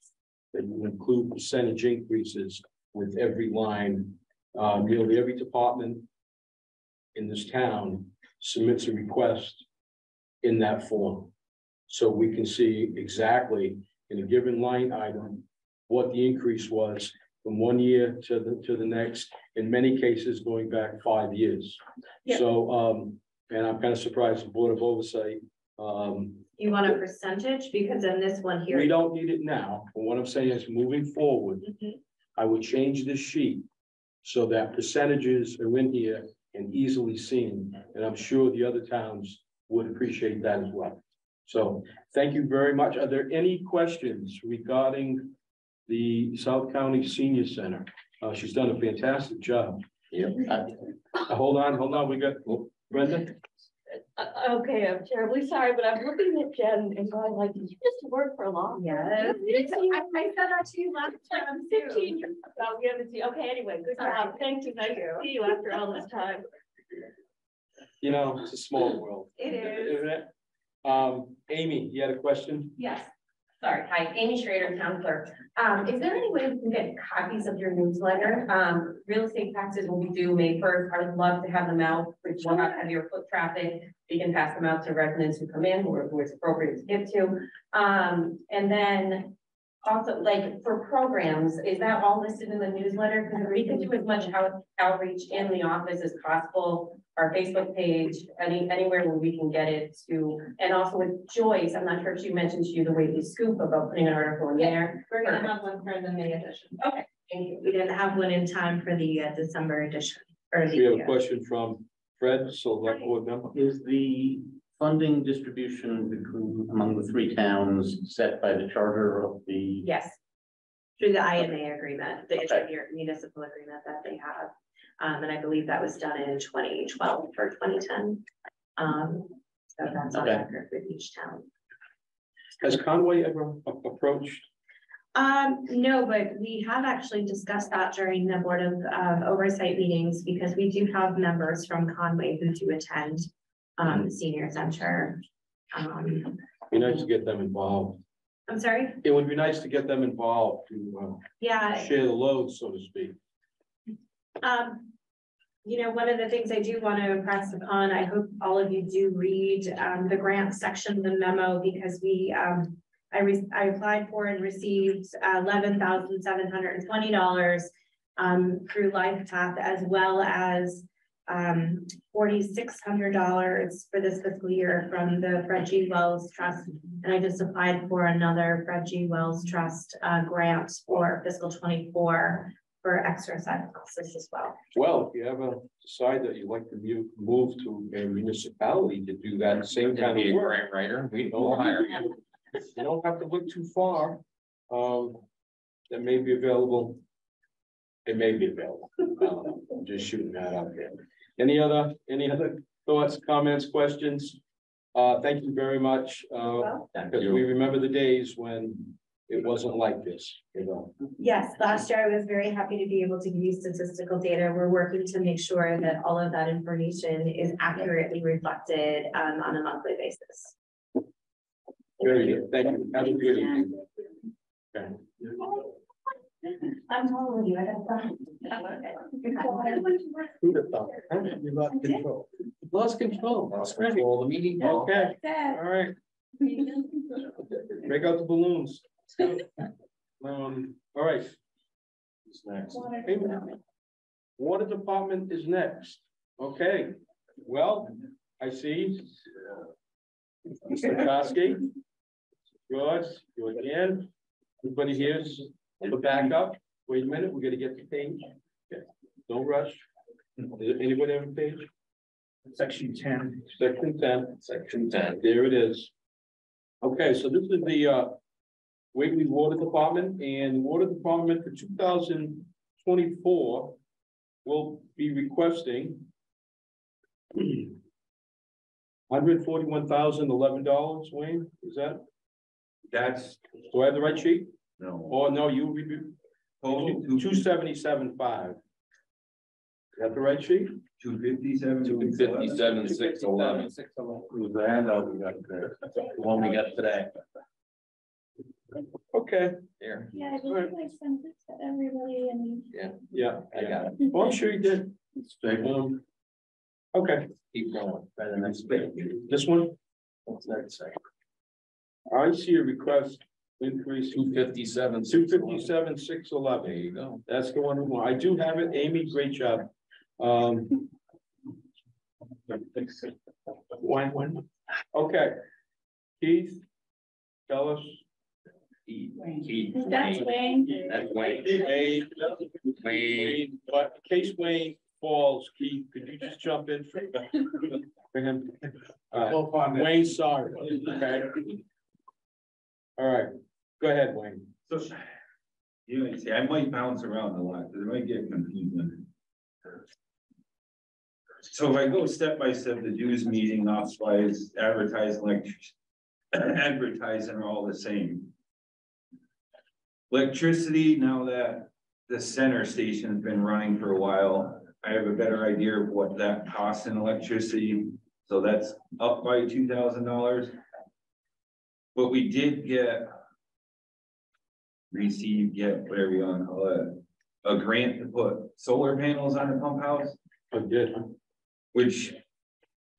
that you include percentage increases with every line, um, nearly every department. In this town submits a request in that form. So we can see exactly in a given line item, what the increase was from one year to the, to the next, in many cases going back five years. Yeah. So, um, and I'm kind of surprised the Board of Oversight, um, You want a percentage, because in this one here. we don't need it now, but what I'm saying is moving forward, Mhm. I would change this sheet. So that percentages are in here and easily seen, and I'm sure the other towns would appreciate that as well. So, thank you very much. Are there any questions regarding the South County Senior Center? Uh, she's done a fantastic job. Yep. Uh, Hold on, hold on, we got Brenda? Uh, okay, I'm terribly sorry, but I'm looking at Jen and going like, did you just work for a long? Time? Yes. I I said that to you last time too. Fifteen years. Oh, we haven't seen, okay, anyway, good Sorry. job. Thank you. Nice to see you after all this time. You know, it's a small world. It is. Isn't it? Um, Amy, you had a question? Yes, sorry, hi, Amy Schrader, town clerk. Um, is there any way we can get copies of your newsletter? Um, real estate taxes will be due May first. I would love to have them out, which will not have your foot traffic. We can pass them out to residents who come in, or who it's appropriate to give to. Um, and then also, like, for programs, is that all listed in the newsletter? Because we can do as much out- outreach in the office as possible. Our Facebook page, any, anywhere where we can get it to, and also with Joyce, I'm not sure if she mentioned to you the Whately Scoop about putting an article in there. We're gonna have one for the May edition. Okay, thank you. We didn't have one in time for the uh, December edition, or We have a uh, question from Fred, so select board member. Is the funding distribution between, among the three towns set by the charter of the. Yes. Through the IMA agreement, the intermunicipal agreement that they have. Um, and I believe that was done in twenty twelve or twenty ten. Um, so that's on Okay. record with each town. Has Conway ever approached? Um, no, but we have actually discussed that during the Board of uh, Oversight meetings because we do have members from Conway who do attend. Um, the senior center. Um, Be nice to get them involved. I'm sorry, It would be nice to get them involved to uh, yeah, share the load, so to speak. Um, you know, one of the things I do want to impress upon, I hope all of you do read, um, the grant section of the memo because we, um. I I applied for and received eleven thousand seven hundred and twenty dollars. Um, through LifePath as well as, um, forty-six hundred dollars for this fiscal year from the Fred G. Wells Trust. And I just applied for another Fred G. Wells Trust, uh, grant for fiscal twenty-four for exercise classes as well. Well, if you ever decide that you'd like to move to a municipality to do that same kind Be of a work. grant writer, we Don't will hire have you. to- You don't have to look too far. Um, that may be available. It may be available. Um, I'm just shooting that out there. Any other, any other thoughts, comments, questions? Uh, thank you very much, uh, because we remember the days when it wasn't like this, you know. Yes, last year I was very happy to be able to give you statistical data. We're working to make sure that all of that information is accurately reflected um, on a monthly basis. Very good. Thank you. Have a good evening. Okay. I'm taller than you, I Who'd have thought? You lost control. Lost control. Lost control of the meeting. Okay, all right. Break out the balloons. Um, all right. Who's next? Water department is next. Okay, well, I see. Mr. Kosky. George, you again. Everybody here's back up. Wait a minute, we're gonna get the page. Okay, Don't rush. Is there anybody have a page? Section ten. Section ten. Section ten. There it is. Okay, so this is the uh. Whately Water Department and the Water Department for two thousand twenty-four. Will be requesting. Hundred forty-one thousand eleven dollars, Wayne, is that, That's, do I have the right sheet? No. Or no, you review, Total two seventy-seven five. Is that the right sheet? Two fifty-seven. Two fifty-seven, six eleven, Who's the handout we got there? the one we got today. Okay, Here, Yeah, I believe I sent it to everybody and. yeah, I got it. oh, I'm sure you did. Um, Okay, Keep going. By the next page. this one, What's that say? I see a request increase Two fifty-seven. two fifty-seven, six There eleven. you go. That's the one, who- I do have it, Amy, great job. Um. One, one, okay. Keith, tell us. Keith, Keith, That's Wayne. Wayne. That's Wayne. Wayne, Wayne. Wayne, but in case Wayne falls, Keith, could you just jump in for for him? Uh, Wayne, sorry, okay? All right, go ahead, Wayne. So, you know, see, I might bounce around a lot, because it might get confusing. So if I go step by step, the dues meeting, off slides, advertising, like, advertising are all the same. Electricity, now that the center station's been running for a while, I have a better idea of what that costs in electricity, so that's up by two thousand dollars. But we did get receive, get whatever you wanna call it, a grant to put solar panels on the pump house, oh, I did, huh? which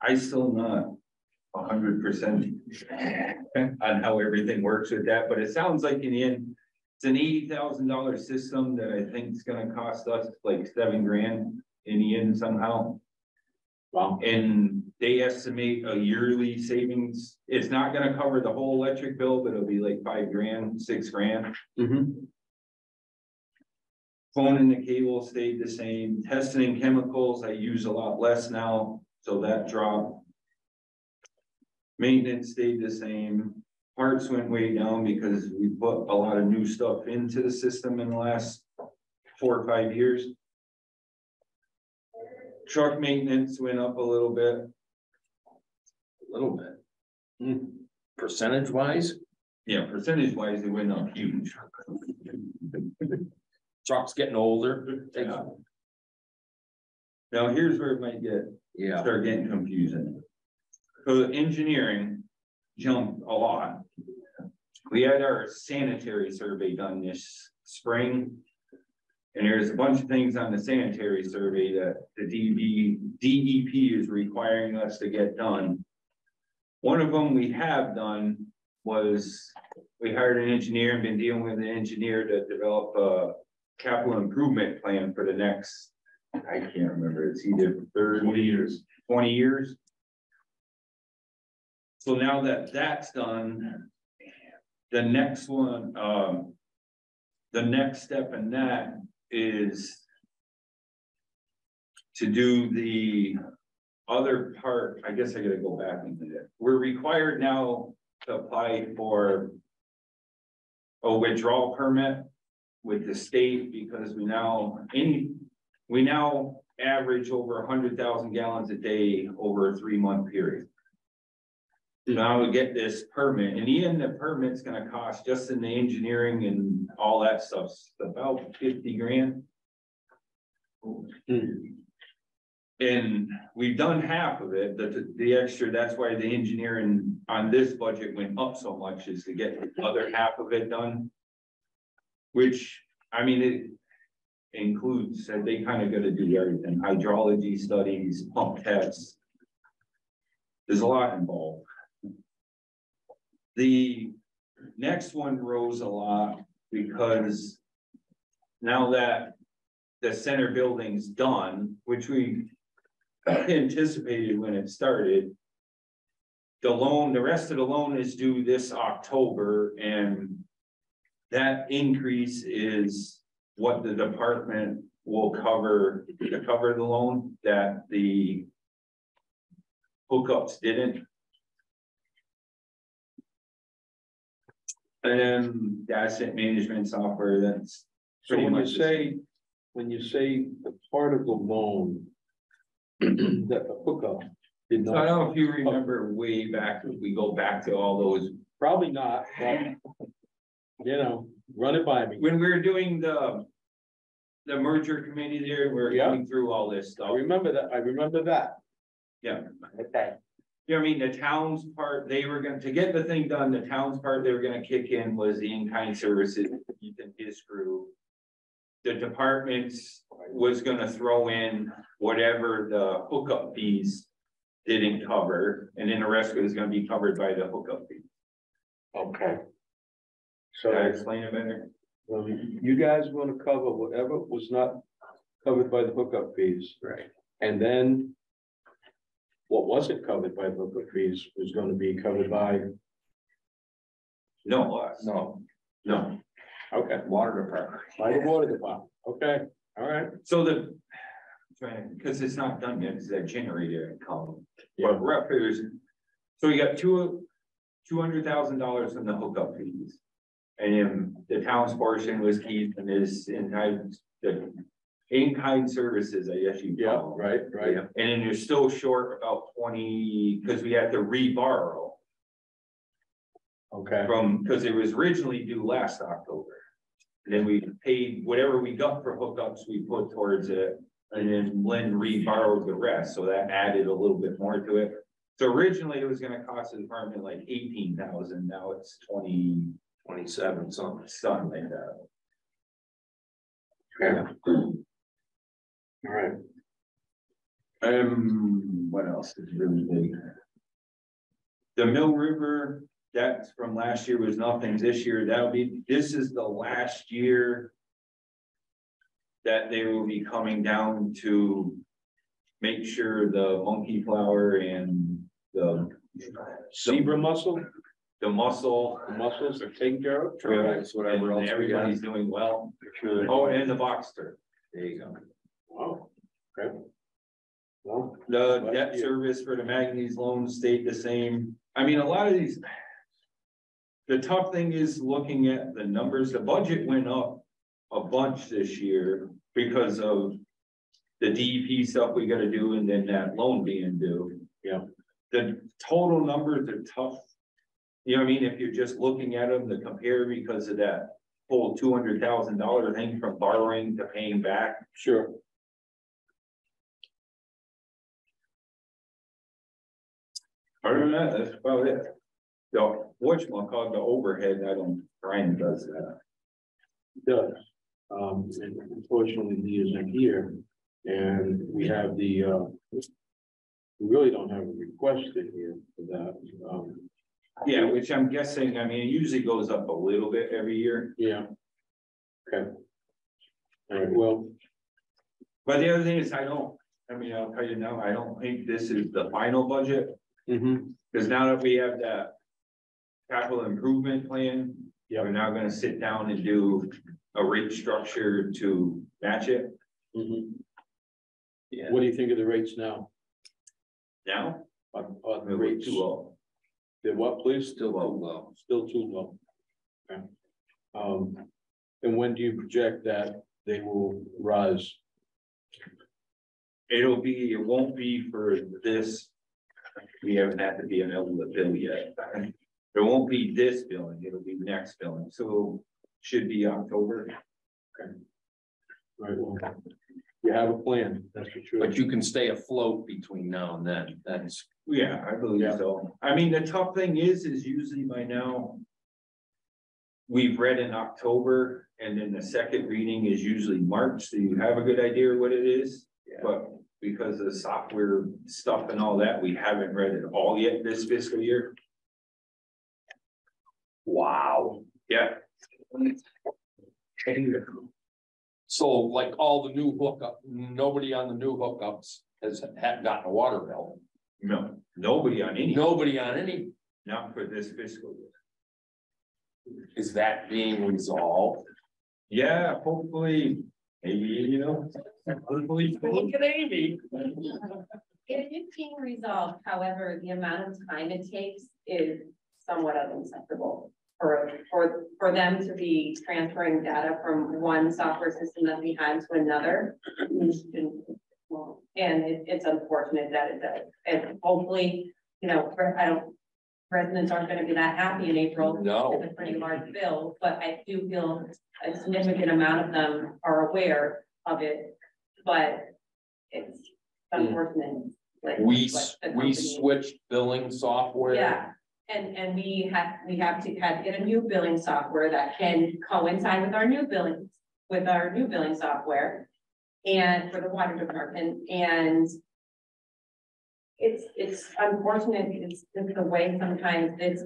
I still not hundred percent on how everything works with that, but it sounds like in the end, it's an eighty thousand dollar system that I think is gonna cost us like seven grand in the end somehow. Wow. And they estimate a yearly savings, it's not gonna cover the whole electric bill, but it'll be like five grand, six grand. Mm-hmm. Phone and the cable stayed the same, testing and chemicals, I use a lot less now, so that dropped. Maintenance stayed the same, parts went way down because we put a lot of new stuff into the system in the last four or five years. Truck maintenance went up a little bit, little bit. Hmm. Percentage wise, yeah, percentage wise, it went up huge. truck's getting older. Yeah. Now, here's where it might get Yeah, start getting confusing. So the engineering jumped a lot. We had our sanitary survey done this spring. And there's a bunch of things on the sanitary survey that the DB, DEP is requiring us to get done. One of them we have done was, we hired an engineer and been dealing with an engineer to develop a capital improvement plan for the next, I can't remember, it's either thirty years, twenty years. So now that that's done, the next one, um. The next step in that is. To do the other part, I guess I gotta go back into it. We're required now to apply for. A withdrawal permit with the state because we now, any, we now average over hundred thousand gallons a day over a three month period. So now we get this permit, and even the permit's gonna cost just in the engineering and all that stuff, about fifty grand. Hmm. And we've done half of it, the, the extra, that's why the engineering on this budget went up so much is to get the other half of it done. Which, I mean, it includes, uh, they kind of gotta do everything, hydrology studies, pump tests. There's a lot involved. The next one rose a lot because now that the center building's done, which we anticipated when it started. The loan, the rest of the loan is due this October and that increase is what the department will cover, to cover the loan that the hookups didn't. And the asset management software, that's So when you say, when you say the part of the loan. That the hookup did So I not, don't know if you remember way back, if we go back to all those, probably not, but. You know, run it by me. when we were doing the. The merger committee there, we we're Yeah. going through all this I stuff, remember that, I remember that. yeah. Okay. You know, what I mean, the town's part, they were gonna, to get the thing done, the town's part they were gonna kick in was the in-kind services, Ethan, his crew. The departments was gonna throw in whatever the hookup fees didn't cover, and then the rest was gonna be covered by the hookup fee. Okay. Did I So, explain it better? well, you guys want to cover whatever was not covered by the hookup fees. right. And then. What wasn't covered by the hookup fees was gonna be covered by, No, us, No, no. Okay, water department. by the water department, okay, all right. So the, because it's not done yet, it's that generator column, Yeah. but rough is. So you got two, two hundred thousand dollars in the hookup fees. And then the town's portion was Keith and his in kind, the in-kind services, I guess you Yeah, call them. right, right. And then you're still short about twenty, because we had to re-borrow Okay, from, because it was originally due last October. And then we paid whatever we got for hookups, we put towards it, and then Lynn re-borrowed the rest, so that added a little bit more to it. So originally it was gonna cost the department like eighteen thousand, now it's twenty, Twenty-seven something. something like that. okay. All right, Um, what else is really big? The Mill River, that's from last year was nothing, this year, that'll be, this is the last year. That they will be coming down to. Make sure the monkey flower and the. zebra mussel, The mussel. the mussels are taken care of? Whatever and else. Everybody's doing well. Sure. Oh, and the box turtle. There you go. Wow, okay. Well, The debt year. service for the manganese loan stayed the same. I mean, a lot of these. The tough thing is looking at the numbers. The budget went up a bunch this year because of. The DEP stuff we gotta do and then that loan being due. Yeah. The total numbers are tough. You know what I mean? If you're just looking at them to compare because of that whole two hundred thousand dollar thing from borrowing to paying back. sure. Other than that, that's about it. The, whatchamacallit, the overhead, I don't, Brian does that. does. Um, and unfortunately, he isn't here, and we have the, uh. We really don't have a request in here for that, um, Yeah, which I'm guessing, I mean, it usually goes up a little bit every year. yeah. Okay. All right, well, But the other thing is, I don't, I mean, I'll tell you now, I don't think this is the final budget, mhm, because now that we have that. Capital improvement plan. Yeah. We're now gonna sit down and do a rate structure to match it mhm. Yeah. What do you think of the rates now? now. On, on the We're rates? too low. They're what, please? Still low, low. Still too low. Okay. Um, and when do you project that they will rise? It'll be, it won't be for this. We haven't had to be an the bill yet. There won't be this billing, it'll be next billing, so should be October. Right, well, you have a plan, that's for sure. But you can stay afloat between now and then, that's. Yeah, I believe Yeah. so. I mean, the tough thing is, is usually by now. We've read in October and then the second reading is usually March, so you have a good idea what it is. Yeah. But because of the software stuff and all that, we haven't read it all yet this fiscal year. Wow. Yeah, So like all the new hookup, nobody on the new hookups has had gotten a water bill. no, nobody on any, Nobody on any, not for this fiscal year. is that being resolved? Yeah, hopefully, maybe, you know. Hopefully. Look at Amy. It is being resolved, however, the amount of time it takes is somewhat unacceptable. For, for, for them to be transferring data from one software system that we had to another. And it, it's unfortunate that it does, and hopefully, you know, I don't. Residents aren't gonna be that happy in April. No. It's a pretty large bill, but I do feel a significant amount of them are aware of it, but it's unfortunate. like, We, the we switched billing software. Yeah, and, and we have, we have to, to get a new billing software that can coincide with our new billing, with our new billing software. And for the water department, and it's, it's unfortunate, it's just the way sometimes this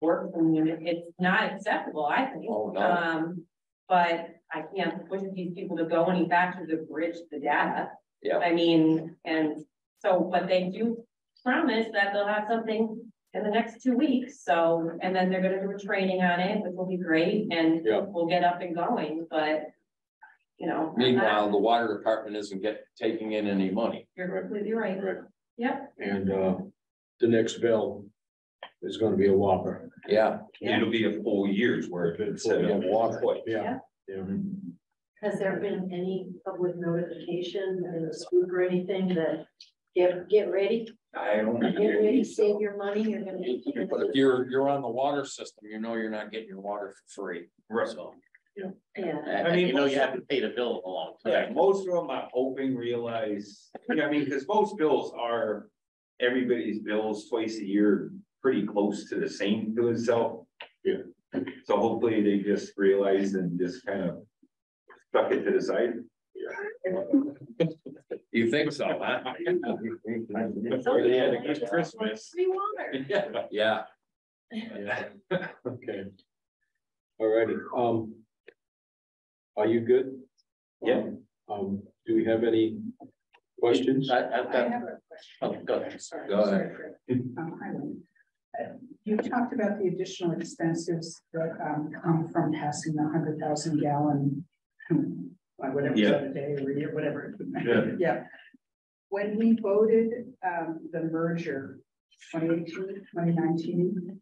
works, mean, it's not acceptable, I think. Oh, no. Um, but I can't push these people to go any faster to bridge the data. Yeah. I mean, and so, but they do promise that they'll have something in the next two weeks, so, and then they're gonna do a training on it, which will be great, and Yeah. we'll get up and going, but. You know. Meanwhile, the water department isn't get, taking in any money. You're completely right, Right. yep, And, uh, the next bill is gonna be a whopper. Yeah. Yeah. It'll be a full year's worth instead of Water. twice. Yeah. Yeah. Has there been any public notification in the scoop or anything that get, get ready, I don't. get ready, save your money, you're gonna. But if you're, you're on the water system, you know you're not getting your water for free. Right. So. Yeah, And you know you have to pay the bill along. Yeah, most of them I'm hoping realize, yeah, I mean, because most bills are, everybody's bills twice a year, pretty close to the same to itself. Yeah. So hopefully they just realize and just kind of stuck it to the side. You think so, huh? They had a good Christmas. Free water. Yeah. Yeah. Okay. Alrighty, um. Are you good? Yeah. Um, do we have any questions? I, I've I got, have a question. oh, go ahead. Sorry, Go ahead. sorry for- um, hi, Lynn. Uh, You talked about the additional expenses that um come from passing the hundred thousand gallon. Hmm, Whatever, Yeah. a day or year, whatever. Yeah. Yeah. when we voted, um, the merger 2018, 2019,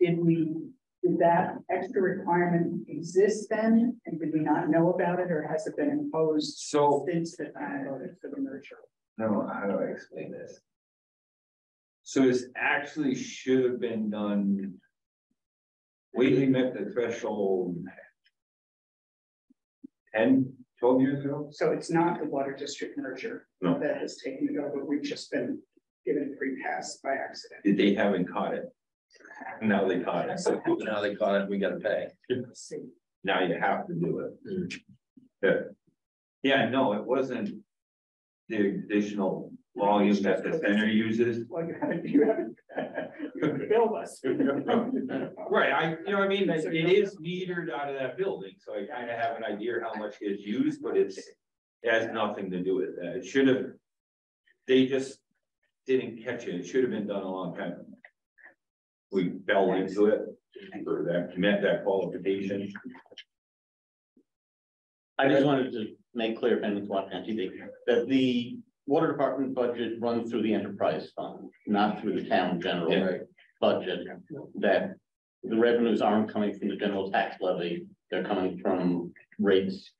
did we, did that extra requirement exist then? And did we not know about it or has it been imposed So, since the time voted for the merger? no, how do I explain this? So this actually should have been done. Whately met the threshold. 10, 12 years ago? So it's not the water district merger No. that has taken it over. We've just been given a free pass by accident. They haven't caught it. Now they caught it, so Now they caught it, we gotta pay. See, now you have to do it. Mm. Yeah. Yeah, no, it wasn't. The additional volume that the center uses. Well, you haven't, you haven't, you haven't billed us. Right, I, you know, what I mean, it it is metered out of that building, so I kind of have an idea how much is used, but it's. It has nothing to do with that, it should have. They just didn't catch it, it should have been done a long time. ago. We fell into it, or that met that qualification. I just wanted to make clear, if anyone's watching on TV, that the water department budget runs through the enterprise fund, not through the town general budget. That the revenues aren't coming from the general tax levy, they're coming from rates.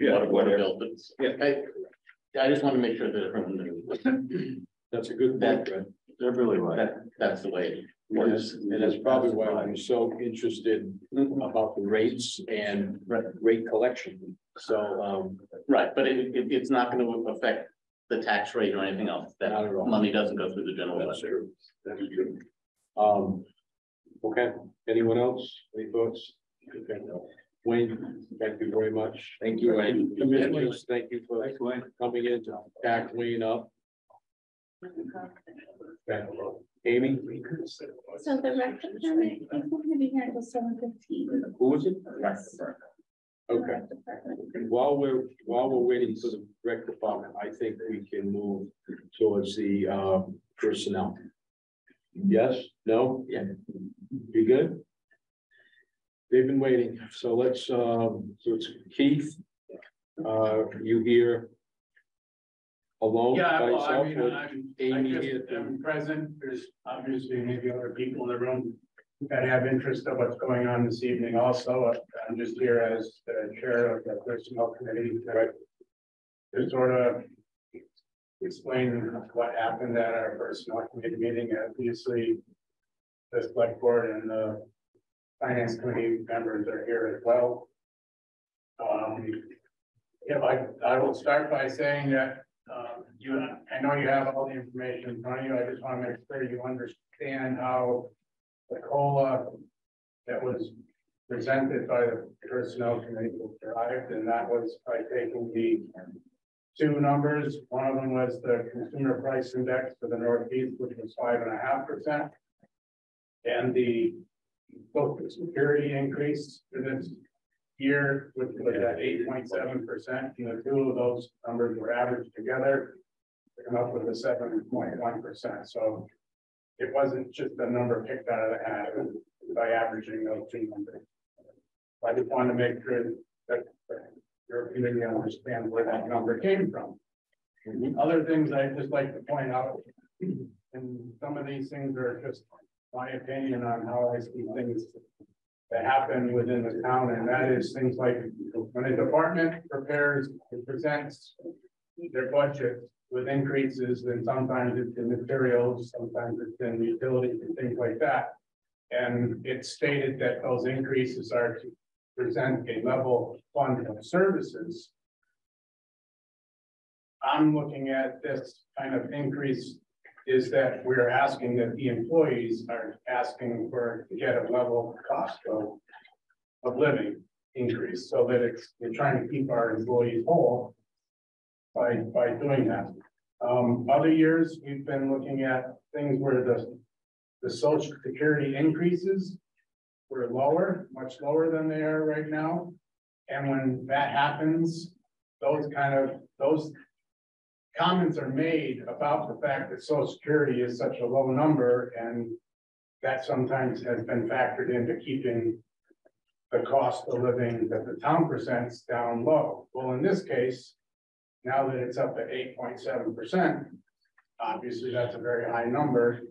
Yeah, water- water bill, but yeah, I, I just want to make sure that everyone knew. That's a good point, Fred. They're really right. That, that's the way it works. And that's probably why I'm so interested about the rates and rate collection. So, um, Right, but it, it, it's not gonna affect the tax rate or anything else, that Not at all. money doesn't go through the general that's budget. true. That's true. Um, okay, anyone else? Any thoughts? Okay. Wayne, thank you very much. Thank you, Wayne. Commissioners, thank you for coming in to back Wayne up. Okay. Amy? So the rec department, is not gonna be here until seven fifteen. Who was it? Yes. Okay. And While we're, while we're waiting for the rec department, I think we can move towards the uh personnel. Yes, no? Yeah. You good? They've been waiting, so let's, um, so it's Keith. Uh, you here? Alone Yeah, by well, I mean, I'm, I Amy just here? am present, there's obviously maybe other people in the room that have interest of what's going on this evening also. I'm just here as the chair of the personnel committee. to- To sort of explain what happened at our personnel committee meeting, obviously. The select board and the finance committee members are here as well. Um, yeah, I, I will start by saying that, um, you, I know you have all the information in front of you, I just want to make sure you understand how the COLA that was presented by the personnel committee derived, and that was by taking the two numbers, one of them was the consumer price index for the Northeast, which was five and a half percent. And the social security increase for this year, which was at eight point seven percent, and the two of those numbers were averaged together. To come up with a seven point one percent, so it wasn't just a number picked out of the hat, by averaging those two numbers. I just want to make sure that your community understands where that number came from. Mm-hmm. Other things I'd just like to point out, and some of these things are just my opinion on how I see things that happen within the town, and that is things like when a department prepares and presents their budget with increases, then sometimes it's in materials, sometimes it's in utilities and things like that. And it's stated that those increases are to present a level fund of services. I'm looking at this kind of increase is that we're asking that the employees are asking for to get a level cost of. Of living increase, so that it's, we're trying to keep our employees whole. By, by doing that. Um, other years, we've been looking at things where the, the social security increases. Were lower, much lower than they are right now. And when that happens, those kind of, those comments are made about the fact that social security is such a low number and that sometimes has been factored into keeping the cost of living that the town presents down low. Well, in this case, now that it's up to eight point seven percent, obviously that's a very high number.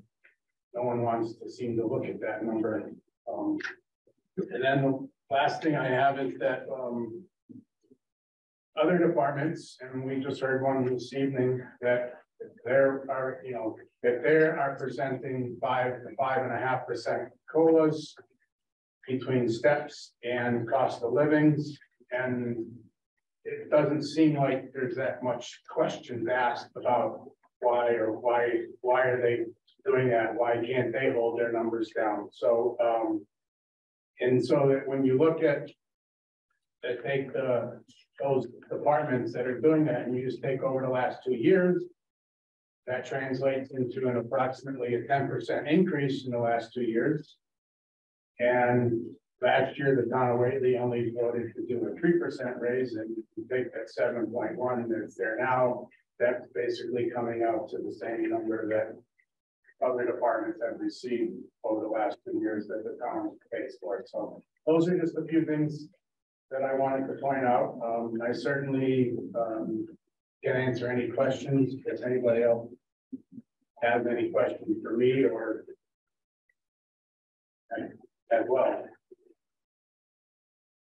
No one wants to seem to look at that number. Um, and then the last thing I have is that, um, other departments, and we just heard one this evening, that there are, you know, that they are presenting five to five and a half percent colas between steps and cost of livings, and it doesn't seem like there's that much questions asked about why or why, why are they doing that? Why can't they hold their numbers down? So, um, and so that when you look at, that take the, those departments that are doing that, and you just take over the last two years, that translates into an approximately a ten percent increase in the last two years. And last year, the town of Whately only voted to do a three percent raise, and you take that seven point one, and it's there now. That's basically coming out to the same number that other departments have received over the last two years that the town pays for. So those are just a few things that I wanted to point out. Um, I certainly, um, can answer any questions if anybody else has any questions for me or as well.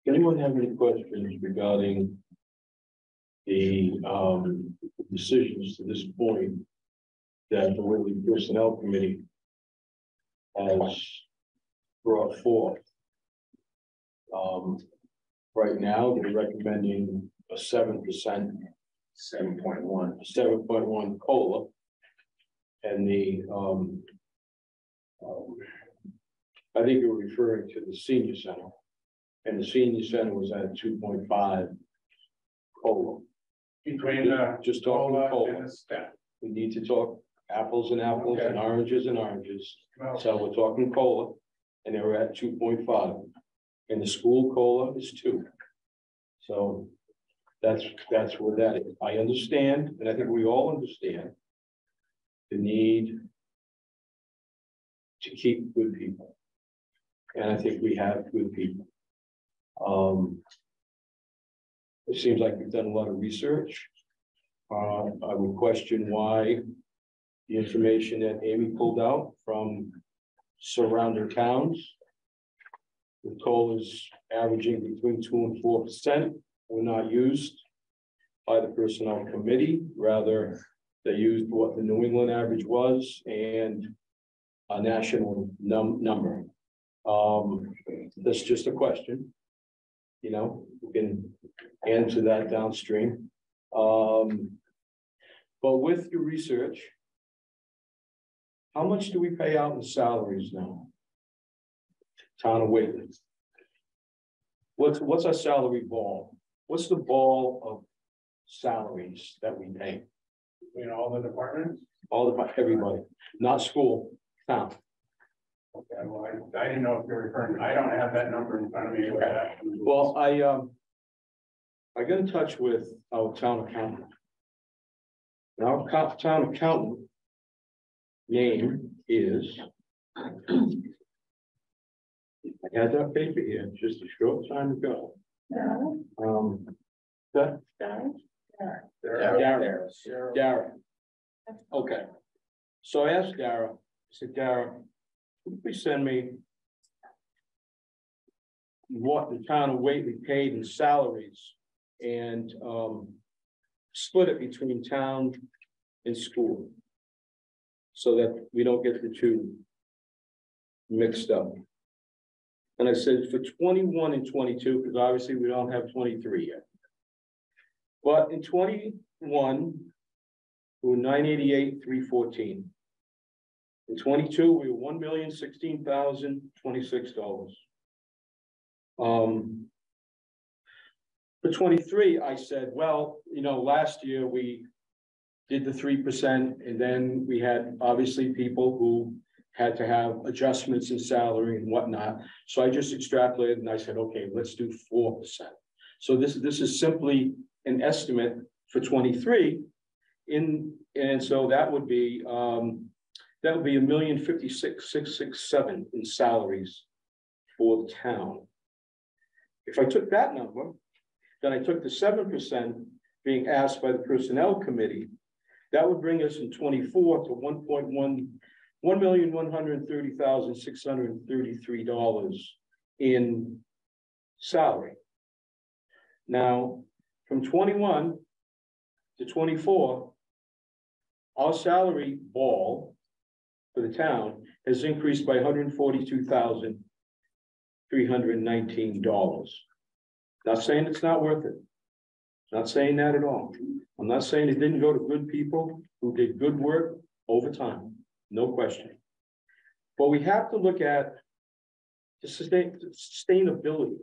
Anyone have any questions regarding the um decisions to this point that the Whately Personnel Committee has brought forth? Um, right now, they're recommending a seven percent, Seven point one. seven point one COLA. And the um. um, I think you're referring to the senior center. And the senior center was at two point five COLA. Between the uh, Just talking COLA COLA. and the step. We need to talk apples and apples and oranges and oranges. Well, So we're talking COLA, and they were at two point five. And the school COLA is two. So that's, that's where that is. I understand, and I think we all understand the need to keep good people. And I think we have good people. Um, it seems like we've done a lot of research. Uh, I would question why the information that Amy pulled out from surrounding towns. The toll is averaging between two and four percent, were not used by the personnel committee, rather they used what the New England average was and a national num- number. Um, that's just a question. You know, we can answer that downstream. Um, but with your research, how much do we pay out in salaries now? Town of Whately. What's, what's our salary ball? What's the ball of salaries that we pay? Between all the departments? All the, everybody, not school, town. Okay, well, I, I didn't know if you're referring, I don't have that number in front of me. Well, I, um, I got in touch with our town accountant. And Our town accountant name is. I had that paper here just a short time ago. Um, that, Dara, Dara. Okay. So I asked Dara, I said, Dara, would you please send me what the town of Whately paid in salaries and um, split it between town and school so that we don't get the two mixed up. And I said for 21 and 22, because obviously we don't have 23 yet. But in 21, we were 988, 314. In 22, we were one million sixteen thousand twenty-six dollars. Um, for 23, I said, well, you know, last year we did the 3%, and then we had obviously people who had to have adjustments in salary and whatnot. So I just extrapolated and I said, okay, let's do 4%. So this, this is simply an estimate for 23. In, and so that would be um, that would be a million fifty-six, six, six, seven in salaries for the town. If I took that number, then I took the seven percent being asked by the Personnel Committee, that would bring us in twenty-four to one point one, one million, one hundred thirty thousand, six hundred and thirty-three dollars in salary. Now, from twenty-one to twenty-four, our salary ball for the town has increased by hundred and forty-two thousand three hundred and nineteen dollars. Not saying it's not worth it. Not saying that at all. I'm not saying it didn't go to good people who did good work over time, no question. But we have to look at the sustain, sustainability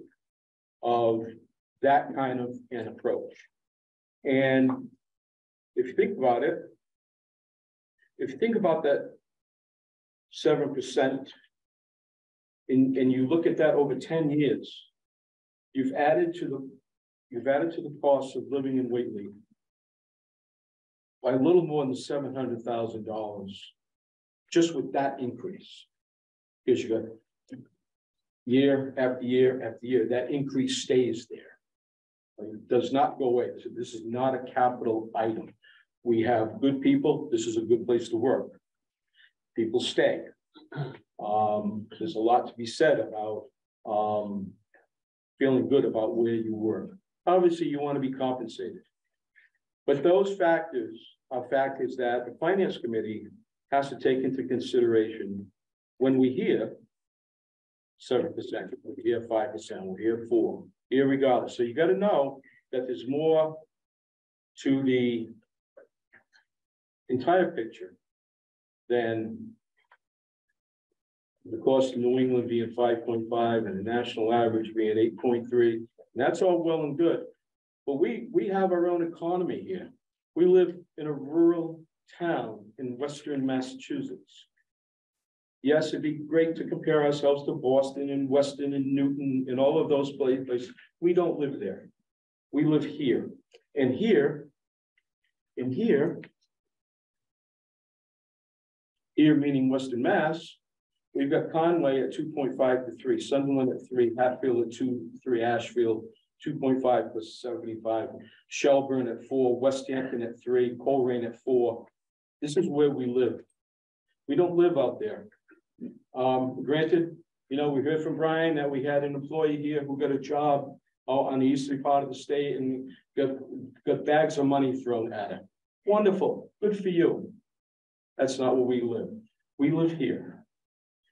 of that kind of an approach. And if you think about it, if you think about that seven percent, and, and you look at that over ten years, you've added to the, you've added to the cost of living in Whately by a little more than seven hundred thousand dollars, just with that increase. Because you got year after year after year, that increase stays there. It does not go away. So this is not a capital item. We have good people. This is a good place to work. People stay. Um, there's a lot to be said about, um, feeling good about where you work. Obviously, you want to be compensated. But those factors are factors that the finance committee has to take into consideration when we hear seven percent, we hear five percent, we hear four, irregardless. So you gotta know that there's more to the entire picture than the cost of New England being five point five and the national average being eight point three. That's all well and good. But we, we have our own economy here. We live in a rural town in western Massachusetts. Yes, it'd be great to compare ourselves to Boston and Weston and Newton and all of those places. We don't live there. We live here. And here, and here, here meaning Western Mass, we've got Conway at two point five to three, Sunderland at three, Hatfield at two, three, Ashfield, two point five plus seventy-five, Shelburne at four, West Hampton at three, Colrain at four. This is where we live. We don't live out there. Um, granted, you know, we heard from Brian that we had an employee here who got a job out on the eastern part of the state and got, got bags of money thrown at him. Wonderful, good for you. That's not where we live. We live here.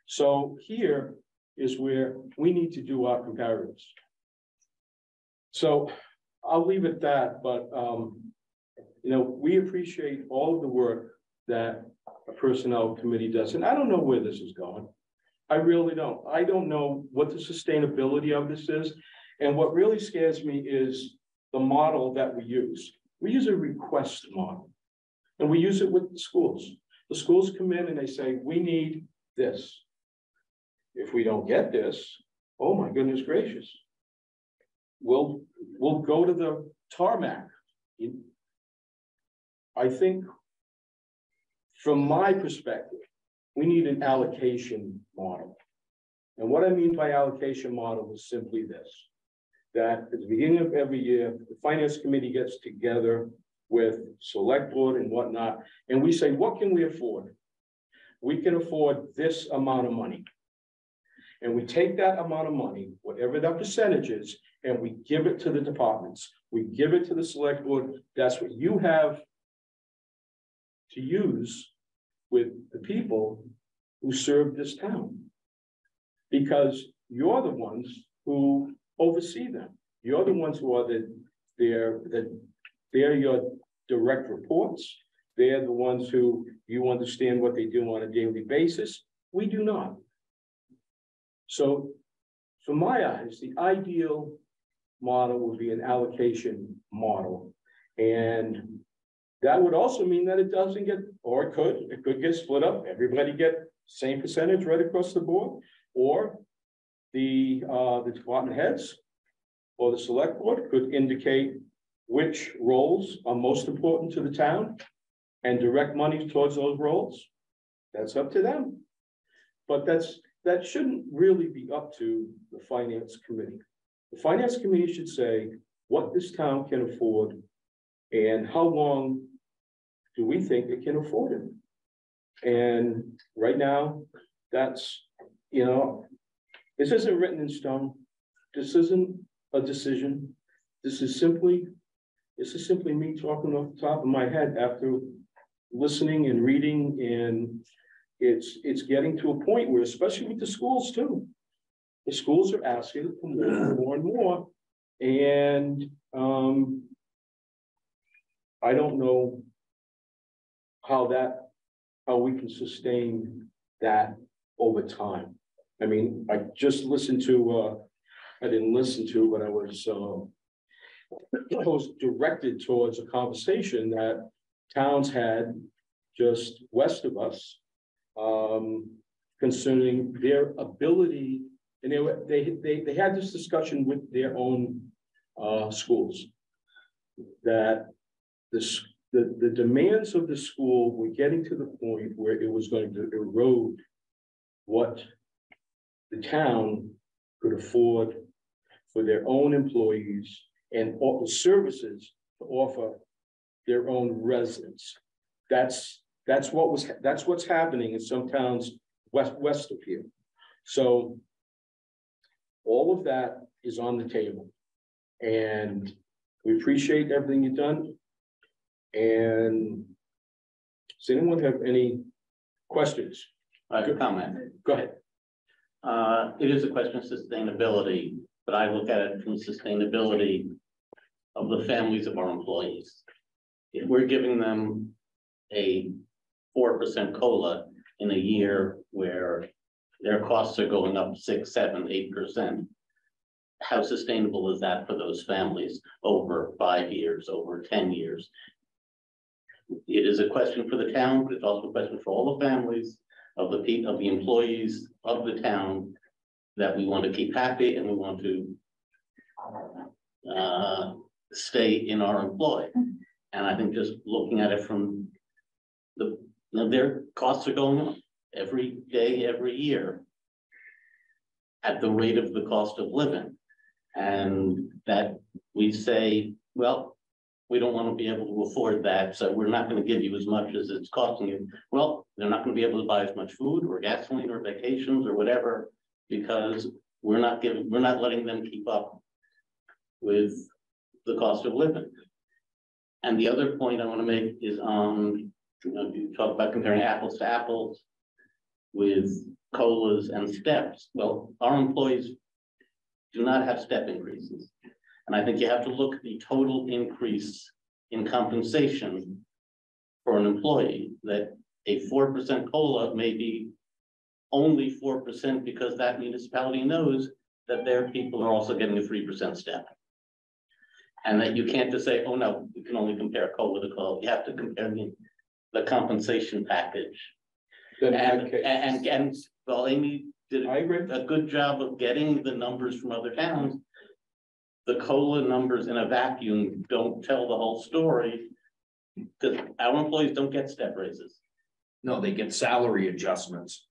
So here is where we need to do our comparatives. So I'll leave it at that, but um, you know, we appreciate all of the work that a personnel committee does, and I don't know where this is going. I really don't. I don't know what the sustainability of this is. And what really scares me is the model that we use. We use a request model. And we use it with schools. The schools come in and they say, we need this. If we don't get this, oh my goodness gracious. We'll, we'll go to the tarmac. I think from my perspective, we need an allocation model. And what I mean by allocation model is simply this, that at the beginning of every year, the finance committee gets together with select board and whatnot, and we say, what can we afford? We can afford this amount of money. And we take that amount of money, whatever that percentage is, and we give it to the departments. We give it to the select board. That's what you have to use with the people who serve this town. Because you're the ones who oversee them. You're the ones who are the, they're, the, they're your direct reports. They're the ones who you understand what they do on a daily basis. We do not. So from my eyes, the ideal model would be an allocation model. And that would also mean that it doesn't get, or it could, it could get split up. Everybody get same percentage right across the board, or the uh, the department heads or the select board could indicate which roles are most important to the town and direct money towards those roles. That's up to them. But that's that shouldn't really be up to the finance committee. The finance committee should say what this town can afford And how long do we think it can afford it? And right now, that's, you know, this isn't written in stone. This isn't a decision. This is simply, this is simply me talking off the top of my head after listening and reading and it's, it's getting to a point where, especially with the schools too. The schools are asking for more and more and more. And, um, I don't know how that, how we can sustain that over time. I mean, I just listened to, uh, I didn't listen to, but I was, uh, was directed towards a conversation that towns had just west of us um, concerning their ability, and they they, they, they had this discussion with their own uh, schools. That this, the, the demands of the school were getting to the point where it was going to erode what the town could afford for their own employees and all the services to offer their own residents. That's, that's what was, that's what's happening in some towns west, west of here. So all of that is on the table. And we appreciate everything you've done. And does anyone have any questions? I have a comment. Go ahead. Uh, it is a question of sustainability, but I look at it from sustainability of the families of our employees. If we're giving them a four percent COLA in a year where their costs are going up six, seven, eight percent. How sustainable is that for those families over five years, over ten years? It is a question for the town, but it's also a question for all the families of the pe- of the employees of the town. That we want to keep happy and we want to. Uh, stay in our employ. Mm-hmm. And I think just looking at it from the, you know, their costs are going up every day, every year. At the rate of the cost of living. And that we say, well, we don't want to be able to afford that, so we're not going to give you as much as it's costing you. Well, they're not going to be able to buy as much food or gasoline or vacations or whatever. Because we're not giving, we're not letting them keep up with the cost of living. And the other point I want to make is on, you know, you talk about comparing apples to apples with colas and steps. Well, our employees do not have step increases. And I think you have to look at the total increase in compensation for an employee, that a four percent COLA may be only four percent because that municipality knows that their people are also getting a three percent step. And that you can't just say, oh, no, you can only compare COLA to COLA. You have to compare the, the compensation package. Then in that And, case- and, and, well, Amy did I agree. a good job of getting the numbers from other towns. The COLA numbers in a vacuum don't tell the whole story. Because our employees don't get step raises, No, they get salary adjustments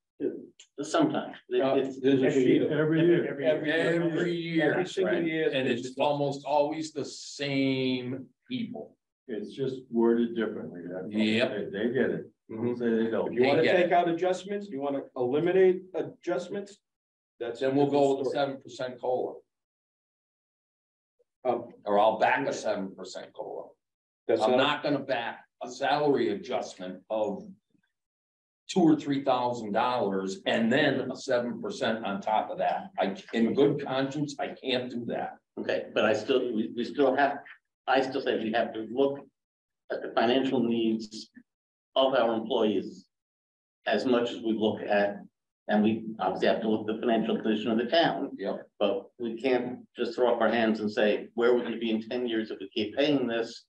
sometimes. It- Uh, it's- There's a sheet of. Every year. Every, every year. Every single right? year. And it's almost always the same people. It's just worded differently. that's all. Yep. They, they get it. Mhm. Say they don't. If you wanna They get it. take out adjustments, you wanna eliminate adjustments? That's. Then we'll go with the story. seven percent COLA. Um, Or I'll back a seven percent COLA. That's I'm not, not gonna back a salary adjustment of. Two or three thousand dollars and then a seven percent on top of that. I, in good conscience, I can't do that. Okay, but I still, we, we still have, I still say we have to look at the financial needs of our employees. As much as we look at, and we obviously have to look at the financial position of the town. Yep. But we can't just throw up our hands and say, where are we gonna be in ten years if we keep paying this?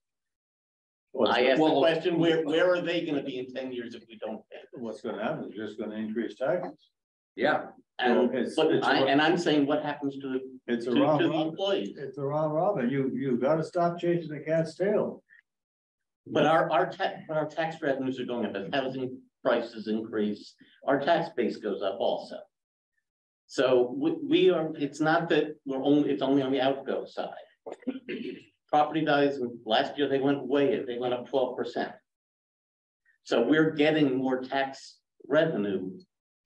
Well, I asked the question, where, where are they gonna be in ten years if we don't pay? What's gonna happen is just gonna increase taxes. Yeah, And, Well, it's- but it's I, a- and I'm saying, what happens to, the- It's to, a to round the robin. employees? It's a round robin. You, you gotta stop chasing the cat's tail. But our, our tax, but our tax revenues are going up as housing prices increase, our tax base goes up also. So we, we are, it's not that we're only, it's only on the outgo side. property values, last year they went way, they went up twelve percent. So we're getting more tax revenue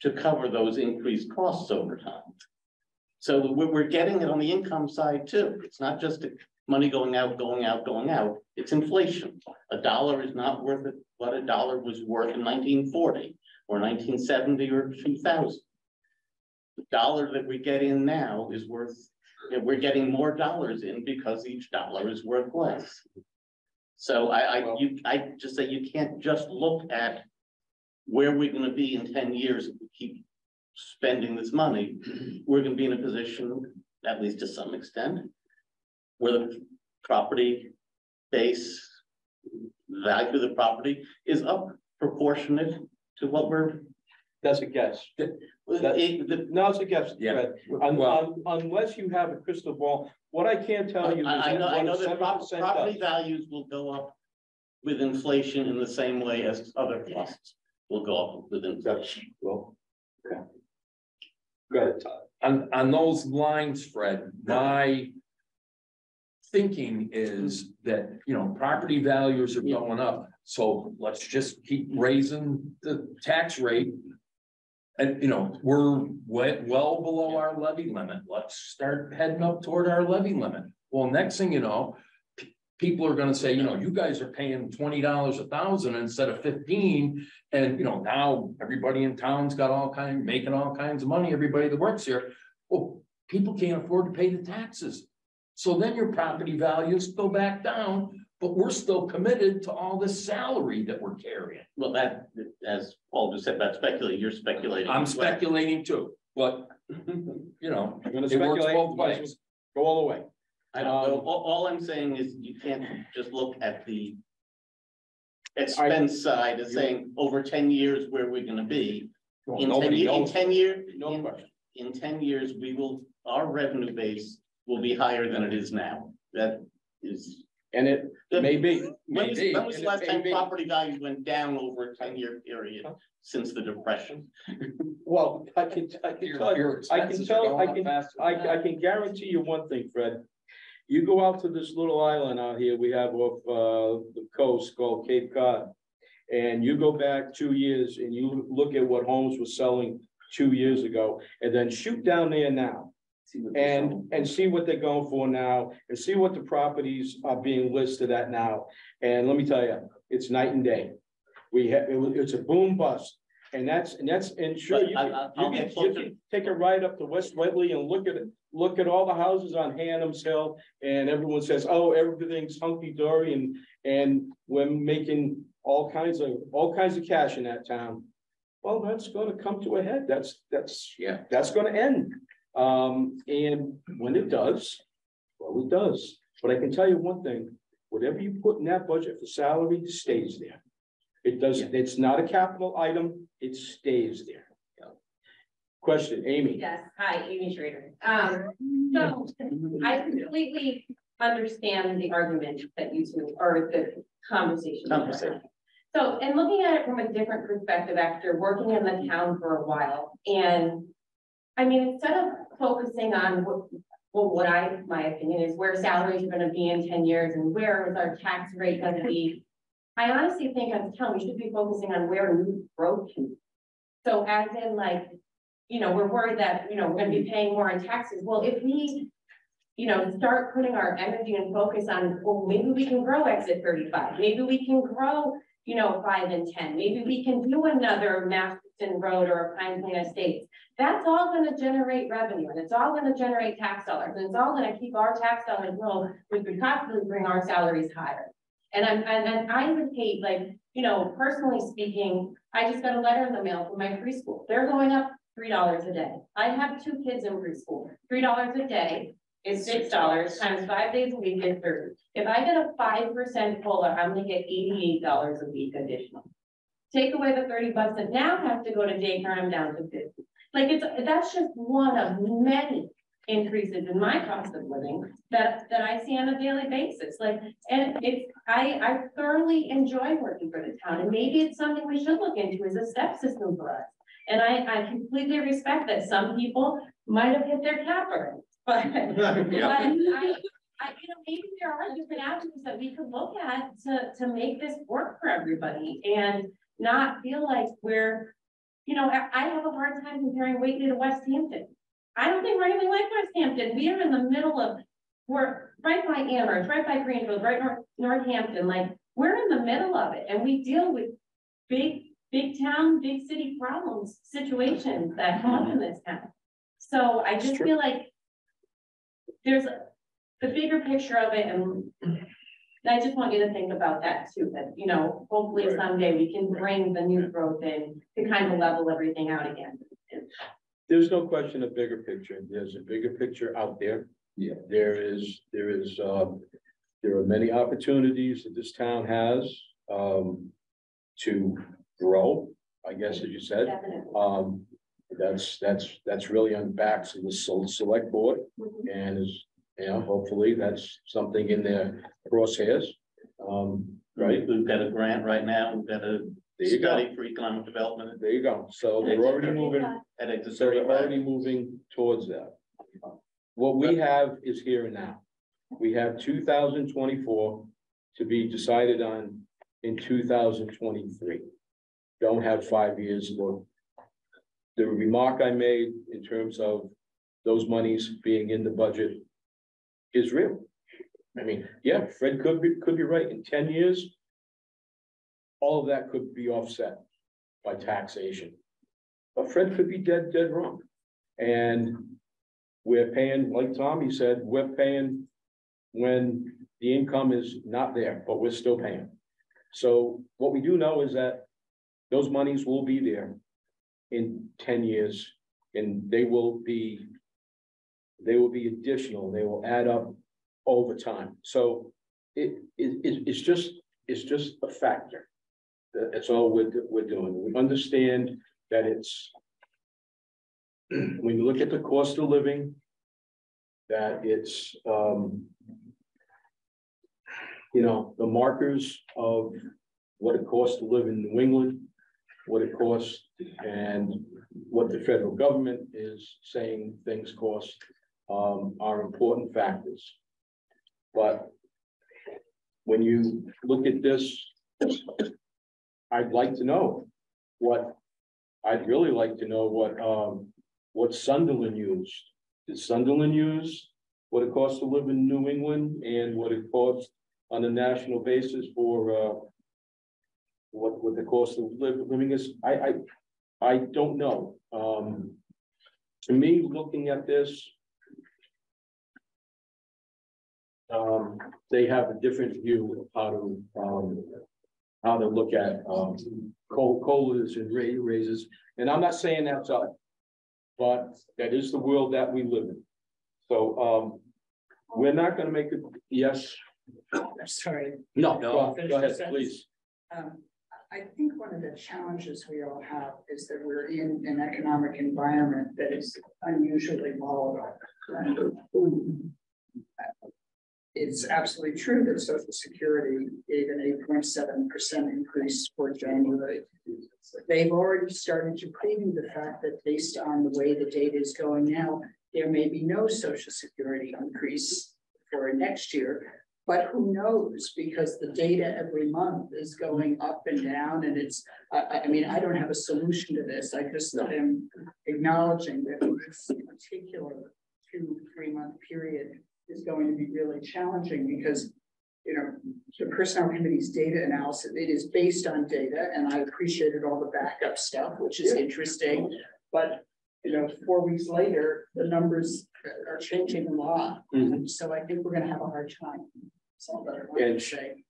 to cover those increased costs over time. So we're, getting it on the income side too. It's not just money going out, going out, going out. It's inflation. A dollar is not worth it, what a dollar was worth in nineteen forty or nineteen seventy or two thousand. The dollar that we get in now is worth, we're getting more dollars in because each dollar is worth less. So I, I, you, I just say you can't just look at where we're gonna be in ten years if we keep spending this money. Mm-hmm. We're gonna be in a position, at least to some extent, where the property base value of the property is up proportionate to what we're. That's a guess. It- the- No, it's a guess, Yeah. Well- unless you have a crystal ball, what I can tell you is. I, I know, I that know that prop- 7% property does- values will go up with inflation in the same way as other costs will go up with inflation. Well, okay. Go ahead, Todd. On, on those lines, Fred, my thinking is that, you know, property values are going up, so let's just keep raising the tax rate. And, you know, we're well below our levy limit, let's start heading up toward our levy limit. Well, next thing you know, pe- people are gonna say, you know, you guys are paying twenty dollars a thousand instead of fifteen. And, you know, now everybody in town's got all kind, making all kinds of money, everybody that works here. Well, people can't afford to pay the taxes. So then your property values go back down, but we're still committed to all the salary that we're carrying. Well, that, as Paul just said about speculating, you're speculating. I'm as well. speculating too, but, you know, I'm gonna it works speculate, both might as ways. well Go all the way. I don't know, Um, all, all I'm saying is you can't just look at the. Expense side as saying over ten years where we're gonna be. Well, In ten, nobody ye- in knows. ten year, No in, question. in ten years, we will, our revenue base will be higher than it is now. That is. And it may be. When was, Maybe, when was the it last may time be. property values went down over a ten year period since the depression? Well, I can, I can Your- tell, you- I can tell, I can, I, I can guarantee you one thing, Fred. You go out to this little island out here we have off, uh, the coast called Cape Cod. And you go back two years and you look at what homes were selling two years ago, and then shoot down there now. And, and see what they're going for now, and see what the properties are being listed at now. And let me tell you, it's night and day. We have, it was, it's a boom bust, and that's, and that's, and sure, But you I- can, I- you I'll can, get you closer. can take a ride up to West Whately and look at it. Look at all the houses on Hannum's Hill, and everyone says, oh, everything's hunky dory, and, and we're making all kinds of, all kinds of cash in that town. Well, that's gonna come to a head, that's, that's, Yeah. that's gonna end. Um, and when it does, well, it does. But I can tell you one thing, whatever you put in that budget for salary stays there. It does, it's not a capital item, it stays there. Question, Amy? Yes, hi, Amy Schrader. Um, so I completely understand the argument that you two, or the conversation. that you're Conversation. having. So, and looking at it from a different perspective after working in the town for a while, and I mean, instead of focusing on what, well, what I, my opinion is where salaries are gonna be in ten years and where is our tax rate gonna be? I honestly think as a town, we should be focusing on where new growth can. be. So as in like, you know, we're worried that, you know, we're gonna be paying more in taxes. Well, if we. You know, start putting our energy and focus on, well, maybe we can grow exit thirty-five, maybe we can grow, you know, five and ten, maybe we can do another Masterton Road or Pine Plain Estates. That's all gonna generate revenue and it's all gonna generate tax dollars and it's all gonna keep our tax dollars low, which would possibly bring our salaries higher. And I'm, and then I would hate, like, you know, personally speaking, I just got a letter in the mail from my preschool. They're going up three dollars a day. I have two kids in preschool. Three dollars a day is six dollars times five days a week is thirty. If I get a five percent COLA, I'm gonna get eighty-eight dollars a week additional. Take away the thirty bucks that now have to go to daycare, I'm down to fifty. Like, it's, that's just one of many increases in my cost of living that, that I see on a daily basis. Like, and it's, I, I thoroughly enjoy working for the town, and maybe it's something we should look into as a step system for us. And I, I completely respect that some people might have hit their cap already, but, but I, I, you know, maybe there are different avenues that we could look at to, to make this work for everybody and not feel like we're, you know, I, have a hard time comparing Whately to West Hampton. I don't think we're anything like West Hampton. We are in the middle of, we're right by Amherst, right by Greenfield, right north, Northampton, like, we're in the middle of it and we deal with big, big town, big city problems, situations that mm-hmm. come up in this town. So I just feel like there's the bigger picture of it and I just want you to think about that too, that, you know, hopefully Right. someday we can bring the new growth in to kind of level everything out again. There's no question of bigger picture. There's a bigger picture out there. Yeah. There is, there is, um, there are many opportunities that this town has, um, to grow, I guess, as you said. Definitely. Um, that's, that's, that's really on the backs of the select board Mhm. and is, you know, hopefully that's something in their crosshairs. Um, right, We've got a grant right now, we've got a there you go, study for economic development there you go. So they're already moving. at a So they're already moving towards that. What we have is here and now. We have two thousand twenty-four to be decided on in two thousand twenty-three. Don't have five years or. The remark I made in terms of those monies being in the budget is real. I mean, yeah, Fred could be, could be right. In ten years, all of that could be offset by taxation. But Fred could be dead, dead wrong. And we're paying, like Tommy said, we're paying when the income is not there, but we're still paying. So what we do know is that those monies will be there in ten years and they will be they will be additional, they will add up over time. So it, it, it- it's just, it's just a factor. That's all we're, we're doing. We understand that it's when you look at the cost of living, that it's, um, you know, the markers of what it costs to live in New England, what it costs and what the federal government is saying things cost, um, are important factors. But when you look at this, I'd like to know what, I'd really like to know what, um, what Sunderland used. Did Sunderland use what it costs to live in New England and what it costs on a national basis for, uh, what, what the cost of liv- living is? I, I, I don't know. Um, to me, looking at this, um, they have a different view of how to, um, how to look at, um, colas and ra- raises, and I'm not saying that's up. But that is the world that we live in. So, um, we're not gonna make it, yes, I'm sorry. no, No. go go ahead, please. Um, I think one of the challenges we all have is that we're in an economic environment that is unusually volatile. right? It's absolutely true that social security gave an eight point seven percent increase for January. They've already started to preview the fact that based on the way the data is going now, there may be no social security increase for next year. But who knows, because the data every month is going up and down and it's, I, I, I mean, I don't have a solution to this. I just am acknowledging that this particular two, three month period is going to be really challenging because you know, the personnel committee's data analysis, it is based on data and I appreciated all the backup stuff, which is interesting. But, you know, four weeks later, the numbers are changing a lot. Mhm. So I think we're gonna have a hard time. So that I wanted to And- say.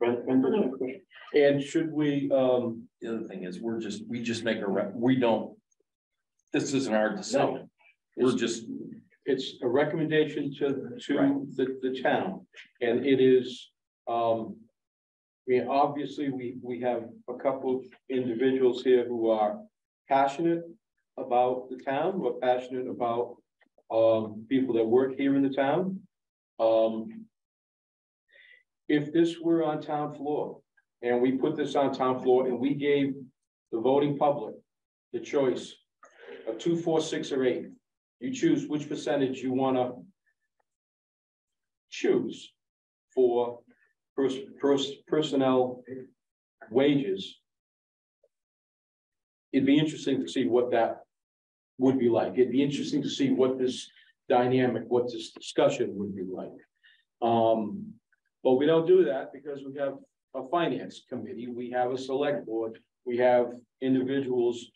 Brent, Brent, there's a question. And should we, um, The other thing is, we're just, we just make a, rep- we don't. This isn't our decision. We're just, it's a recommendation to, to the, the town, and it is, um. I mean, obviously, we, we have a couple of individuals here who are passionate about the town, who are passionate about, um, people that work here in the town. Um. If this were on town floor, and we put this on town floor, and we gave the voting public the choice of two, four, six, or eight, you choose which percentage you wanna choose for pers- pers- personnel wages. It'd be interesting to see what that would be like. It'd be interesting to see what this dynamic, what this discussion would be like. Um, but we don't do that because we have a finance committee, we have a select board, we have individuals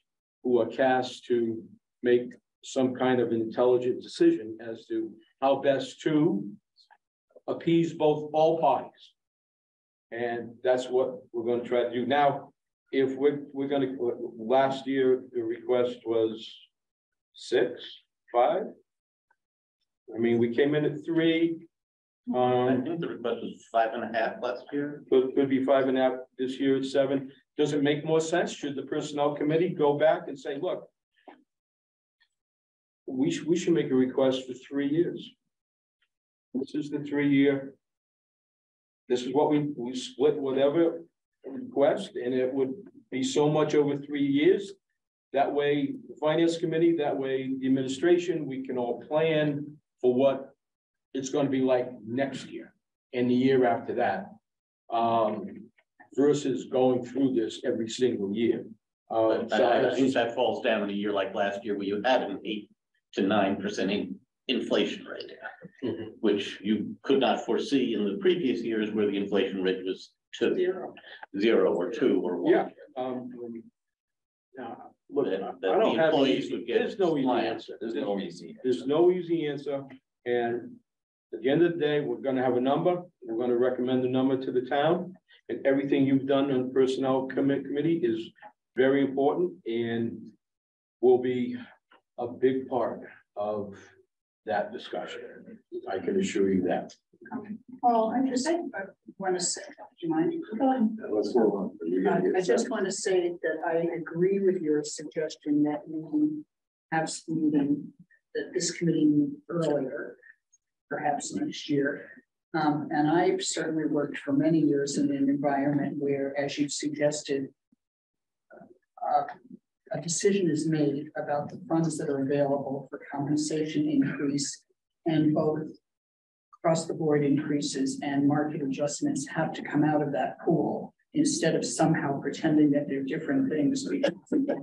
who are cast to make some kind of intelligent decision as to how best to appease both all parties. And that's what we're gonna try to do. Now, if we're, we're gonna, last year, the request was six, five? I mean, we came in at three. I Um, think the request was five and a half last year. could, could be five and a half, this year it's seven. Does it make more sense? Should the personnel committee go back and say, look. We should, we should make a request for three years. This is the three-year. This is what we, we split whatever request, and it would be so much over three years. That way, the finance committee, that way, the administration, we can all plan for what it's gonna be like next year and the year after that. Um, versus going through this every single year. Uh, so I, I think that falls down in a year like last year where you had an eight to nine percent inflation rate. Mhm. Which you could not foresee in the previous years where the inflation rate was two. Zero or two or one. Yeah, um. Now, look, I That- that don't the have, an employees easy- would get there's no easy answer. There's no easy. There's no easy answer, and at the end of the day, we're gonna have a number, we're gonna recommend the number to the town. And everything you've done on personnel commit committee is very important and will be a big part of that discussion. I can assure you that. Paul, I just, I want to say, do you mind? Let's move on. I I just want to say that I agree with your suggestion that we have s- meeting, that this committee meet earlier, perhaps next year. Um, and I've certainly worked for many years in an environment where, as you suggested, uh, a decision is made about the funds that are available for compensation increase and both across the board increases and market adjustments have to come out of that pool instead of somehow pretending that they're different things, because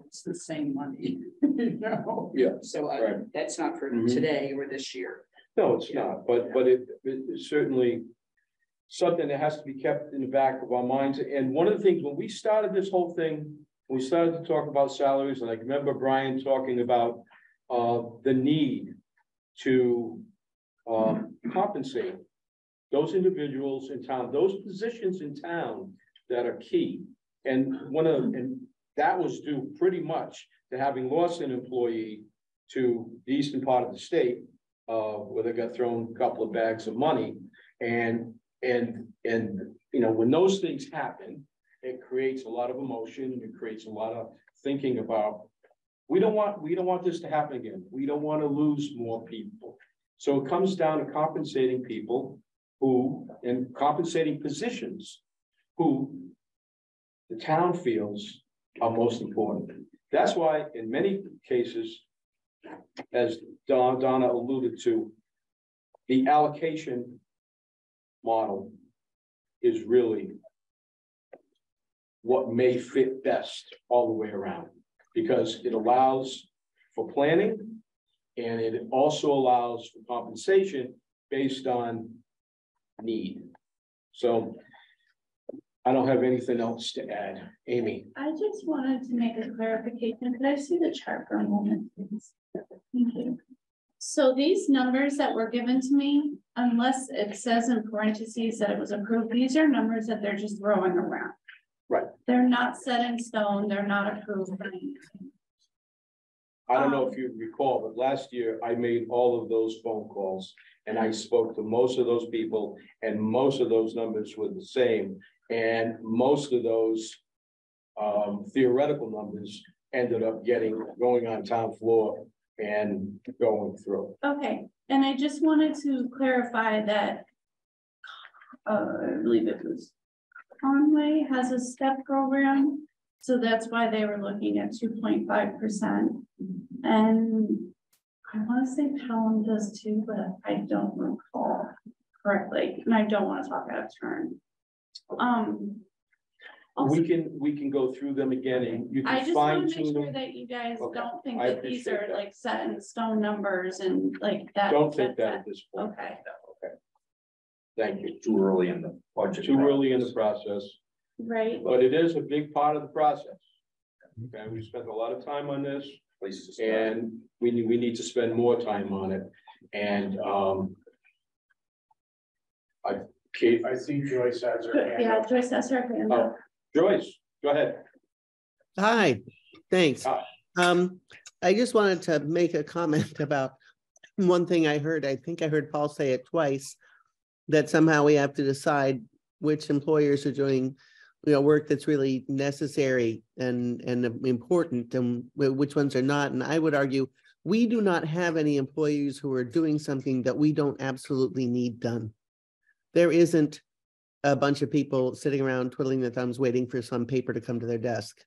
it's the same money, you know? Yeah, So I, right. that's not for Mhm. today or this year. No, it's not, but, but it, it's certainly something that has to be kept in the back of our minds. And one of the things, when we started this whole thing, we started to talk about salaries, and I remember Brian talking about uh, the need to um, compensate those individuals in town, those positions in town that are key. And one of, and that was due pretty much to having lost an employee to the eastern part of the state uh, where they got thrown a couple of bags of money. And, and, and, you know, when those things happen, it creates a lot of emotion, and it creates a lot of thinking about, we don't want, we don't want this to happen again. We don't want to lose more people. So it comes down to compensating people who, and compensating positions who the town feels are most important. That's why in many cases, as Don, Donna alluded to, the allocation model is really what may fit best all the way around, because it allows for planning and it also allows for compensation based on need. So I don't have anything else to add. Amy? I just wanted to make a clarification. Could I see the chart for a moment, please? Thank you. So these numbers that were given to me, unless it says in parentheses that it was approved, these are numbers that they're just throwing around. Right. They're not set in stone. They're not approved. I don't know if you recall, but last year I made all of those phone calls and I spoke to most of those people and most of those numbers were the same. And most of those um, theoretical numbers ended up getting, going on town floor and going through. Okay, and I just wanted to clarify that. Uh, I believe it was Conway has a step program, so that's why they were looking at two point five percent. And I wanna say Pelham does too, but I don't recall. correctly, and I don't want to talk out of turn. Um. also- We can, we can go through them again and you I can just fine want to make sure them. that you guys Okay, don't think I that these are that. like set in stone numbers and like that. Don't think that at this point. Okay, Thank you. Too early in the budget. Too early in the process, right, but it is a big part of the process. Okay, we spent a lot of time on this. Place to start. And we need, we need to spend more time on it, and, um. I, Kate, I see Joyce has her hand yeah, up. Joyce has her hand oh, up. Joyce, go ahead. Hi, thanks. Hi. Um, I just wanted to make a comment about one thing I heard. I think I heard Paul say it twice. That somehow we have to decide which employers are doing, you know, work that's really necessary and, and important and which ones are not. And I would argue, we do not have any employees who are doing something that we don't absolutely need done. There isn't a bunch of people sitting around twiddling their thumbs, waiting for some paper to come to their desk.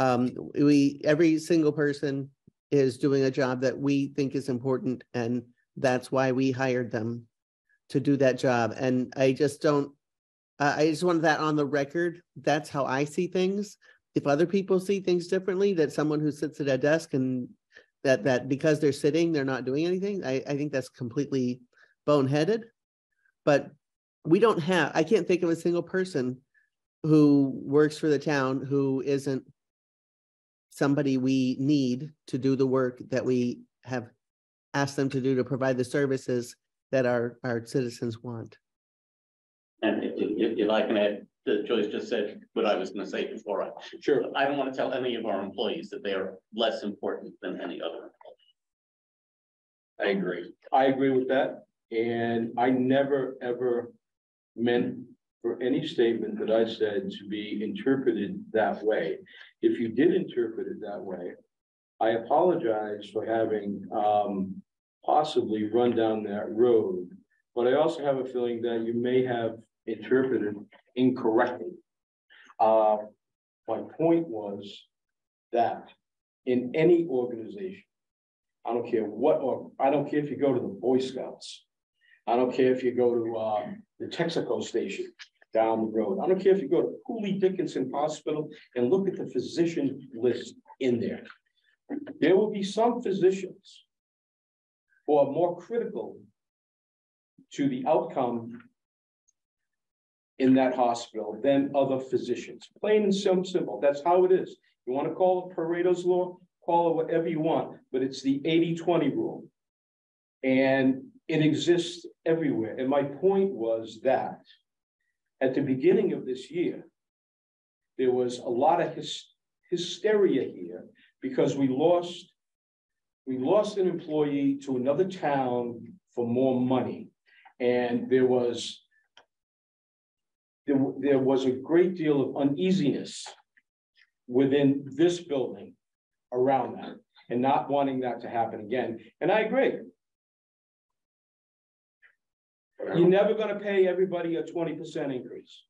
Um, we, every single person is doing a job that we think is important and that's why we hired them to do that job. And I just don't, I, just wanted that on the record. That's how I see things. If other people see things differently, that someone who sits at a desk and that, that because they're sitting, they're not doing anything, I, I think that's completely boneheaded. But we don't have, I can't think of a single person who works for the town who isn't somebody we need to do the work that we have asked them to do to provide the services that our, our citizens want. And if, if, if I can add, that Joyce just said what I was gonna say before, I, Sure. I don't wanna tell any of our employees that they are less important than any other. employee. I agree. I agree with that, and I never, ever meant for any statement that I said to be interpreted that way. If you did interpret it that way, I apologize for having, um, possibly run down that road. But I also have a feeling that you may have interpreted incorrectly. Uh, my point was that in any organization, I don't care what, or I don't care if you go to the Boy Scouts. I don't care if you go to uh the Texaco station down the road. I don't care if you go to Cooley Dickinson Hospital and look at the physician list in there. There will be some physicians are more critical to the outcome in that hospital than other physicians, plain and simple. That's how it is. You want to call it Pareto's law, call it whatever you want, but it's the 80-20 rule. And it exists everywhere. And my point was that at the beginning of this year, there was a lot of hys- hysteria here because we lost, we lost an employee to another town for more money. And there was, there, there was a great deal of uneasiness within this building around that and not wanting that to happen again. And I agree. You're never gonna pay everybody a twenty percent increase.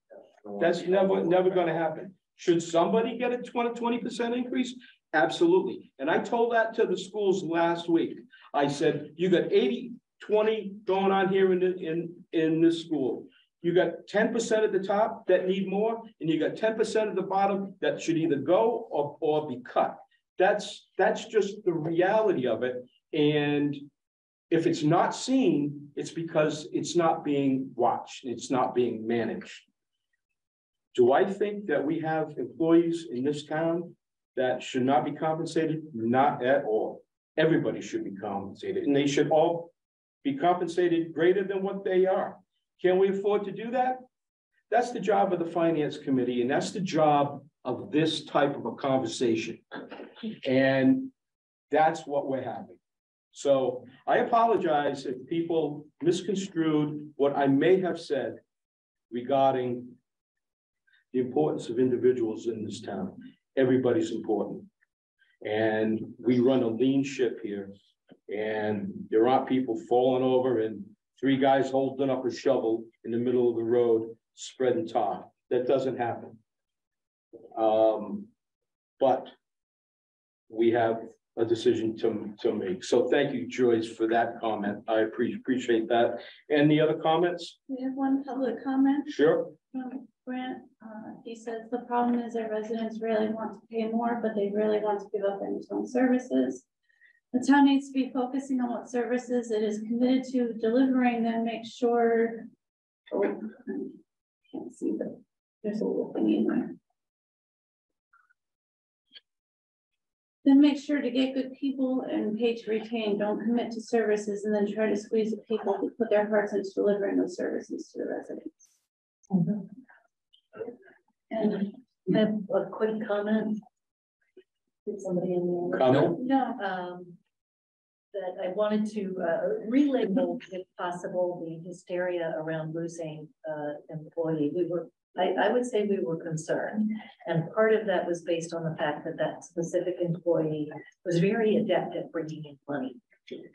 That's never, never gonna happen. Should somebody get a 20 percent increase? Absolutely. And I told that to the schools last week. I said, you got 80, 20 going on here in the, in, in this school. You got ten percent at the top that need more, and you got ten percent at the bottom that should either go or, or be cut. That's, that's just the reality of it. And if it's not seen, it's because it's not being watched, it's not being managed. Do I think that we have employees in this town that should not be compensated? Not at all. Everybody should be compensated, and they should all be compensated greater than what they are. Can we afford to do that? That's the job of the finance committee, and that's the job of this type of a conversation. And that's what we're having. So I apologize if people misconstrued what I may have said regarding the importance of individuals in this town. Everybody's important. And we run a lean ship here. And there aren't people falling over and three guys holding up a shovel in the middle of the road, spreading tar. That doesn't happen. Um, but we have a decision to, to make. So thank you, Joyce, for that comment. I appreciate, that. Any other comments? We have one public comment Sure. from Grant. Uh, he says the problem is that residents really want to pay more, but they really want to give up any phone services. The town needs to be focusing on what services it is committed to delivering, then make sure. Oh, I Can't see the, there's a little thing in there. Then make sure to get good people and pay to retain, don't commit to services and then try to squeeze the people who put their hearts into delivering those services to the residents. And I have a quick comment. Did somebody in there? Comment? No, Um, that I wanted to, uh, relabel if possible, the hysteria around losing, uh, employee. We were, I, I would say we were concerned. And part of that was based on the fact that that specific employee was very adept at bringing in money.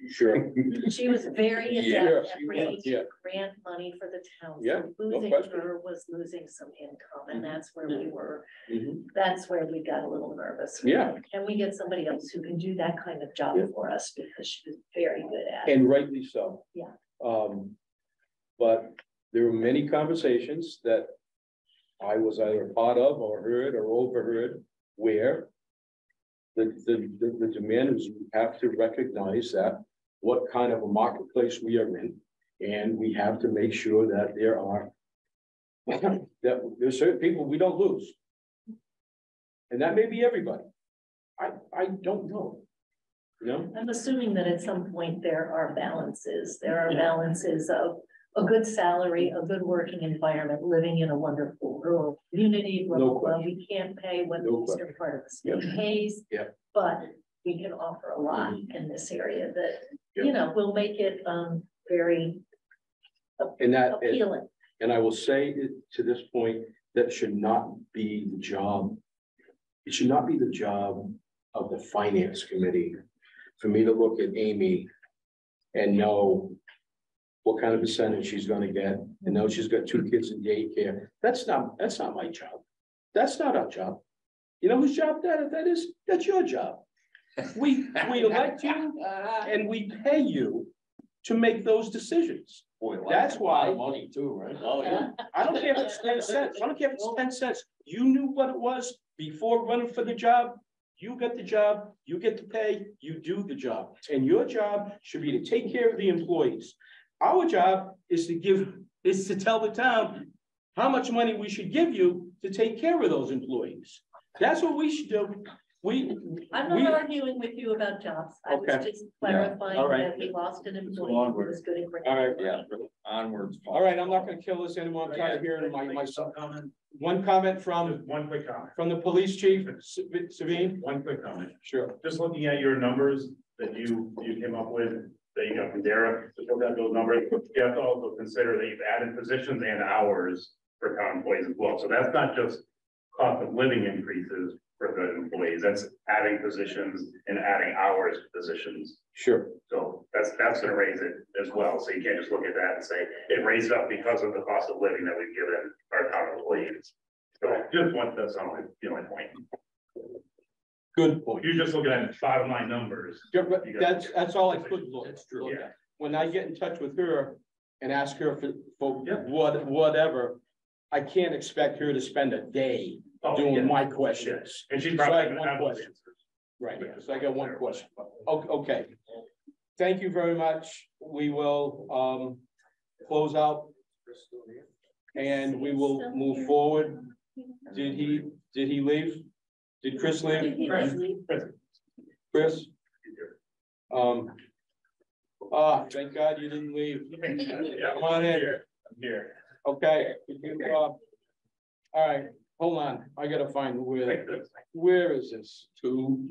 Sure. She was very adept at bringing yeah. grant money for the town. Yeah, So no Losing question. her was losing some income, and that's where we were, Mhm. that's where we got a little nervous. Yeah. Can we get somebody else who can do that kind of job Yeah. for us, because she was very good at it. And rightly so. Yeah. Um, but there were many conversations that I was either part of or heard or overheard where the, the, the, the demand is, we have to recognize that what kind of a marketplace we are in. And we have to make sure that there are that there's certain people we don't lose. And that may be everybody. I, I don't know. You know? I'm assuming that at some point there are balances, there are Yeah. balances of a good salary, a good working environment, living in a wonderful rural community, blah, No blah, blah. We can't pay what the No eastern part of the state Yep. pays. Yep. But we can offer a lot in this area that, you know, will make it, um, very And that, appealing. and I will say to this point, that should not be the job. It should not be the job of the finance committee for me to look at Amy and know what kind of percentage she's gonna get, and now she's got two kids in daycare. That's not, that's not my job. That's not our job. You know whose job that, that is? That's your job. We, we elect you and we pay you to make those decisions. Boy, That's why- Money too, right? Oh, yeah. I don't care if it's ten cents. I don't care if it's ten cents. You knew what it was before running for the job. You get the job, you get to pay, you do the job. And your job should be to take care of the employees. Our job is to give, is to tell the town how much money we should give you to take care of those employees. That's what we should do. We. I'm we- not arguing with you about jobs. I was Okay. just clarifying all right. that we lost an employee who onward. was good at bringing. All right, Yeah, onwards. All right, I'm not gonna kill this anymore. I'm tired of hearing my, myself. One comment from, One quick comment, from the police chief, Savine? one quick comment. Sure. Just looking at your numbers that you, you came up with, that you got from Dara, just look at those numbers. You have to also consider that you've added positions and hours for town employees as well. So that's not just cost of living increases for the employees, that's adding positions and adding hours to positions. Sure. So that's, that's gonna raise it as well. So you can't just look at that and say, it raised up because of the cost of living that we've given our town employees. So just want, that's only the only point. Good point. You're just looking at bottom line numbers. Yeah, but That's, that's all I could look. That's true. Yeah. When I get in touch with her and ask her for, for Yeah. what, whatever, I can't expect her to spend a day Oh, yeah. doing my questions. And she's probably gonna one have question. answers. Right, so I got one question. Okay. Thank you very much. We will, um, close out. And we will move forward. Did he, did he leave? Did Chris leave? Chris. leave? Chris? Um. Ah, thank God you didn't leave. Yeah, Come on in. Here, Here. Okay. you, uh, All right, hold on. I gotta find where, where is this? Two,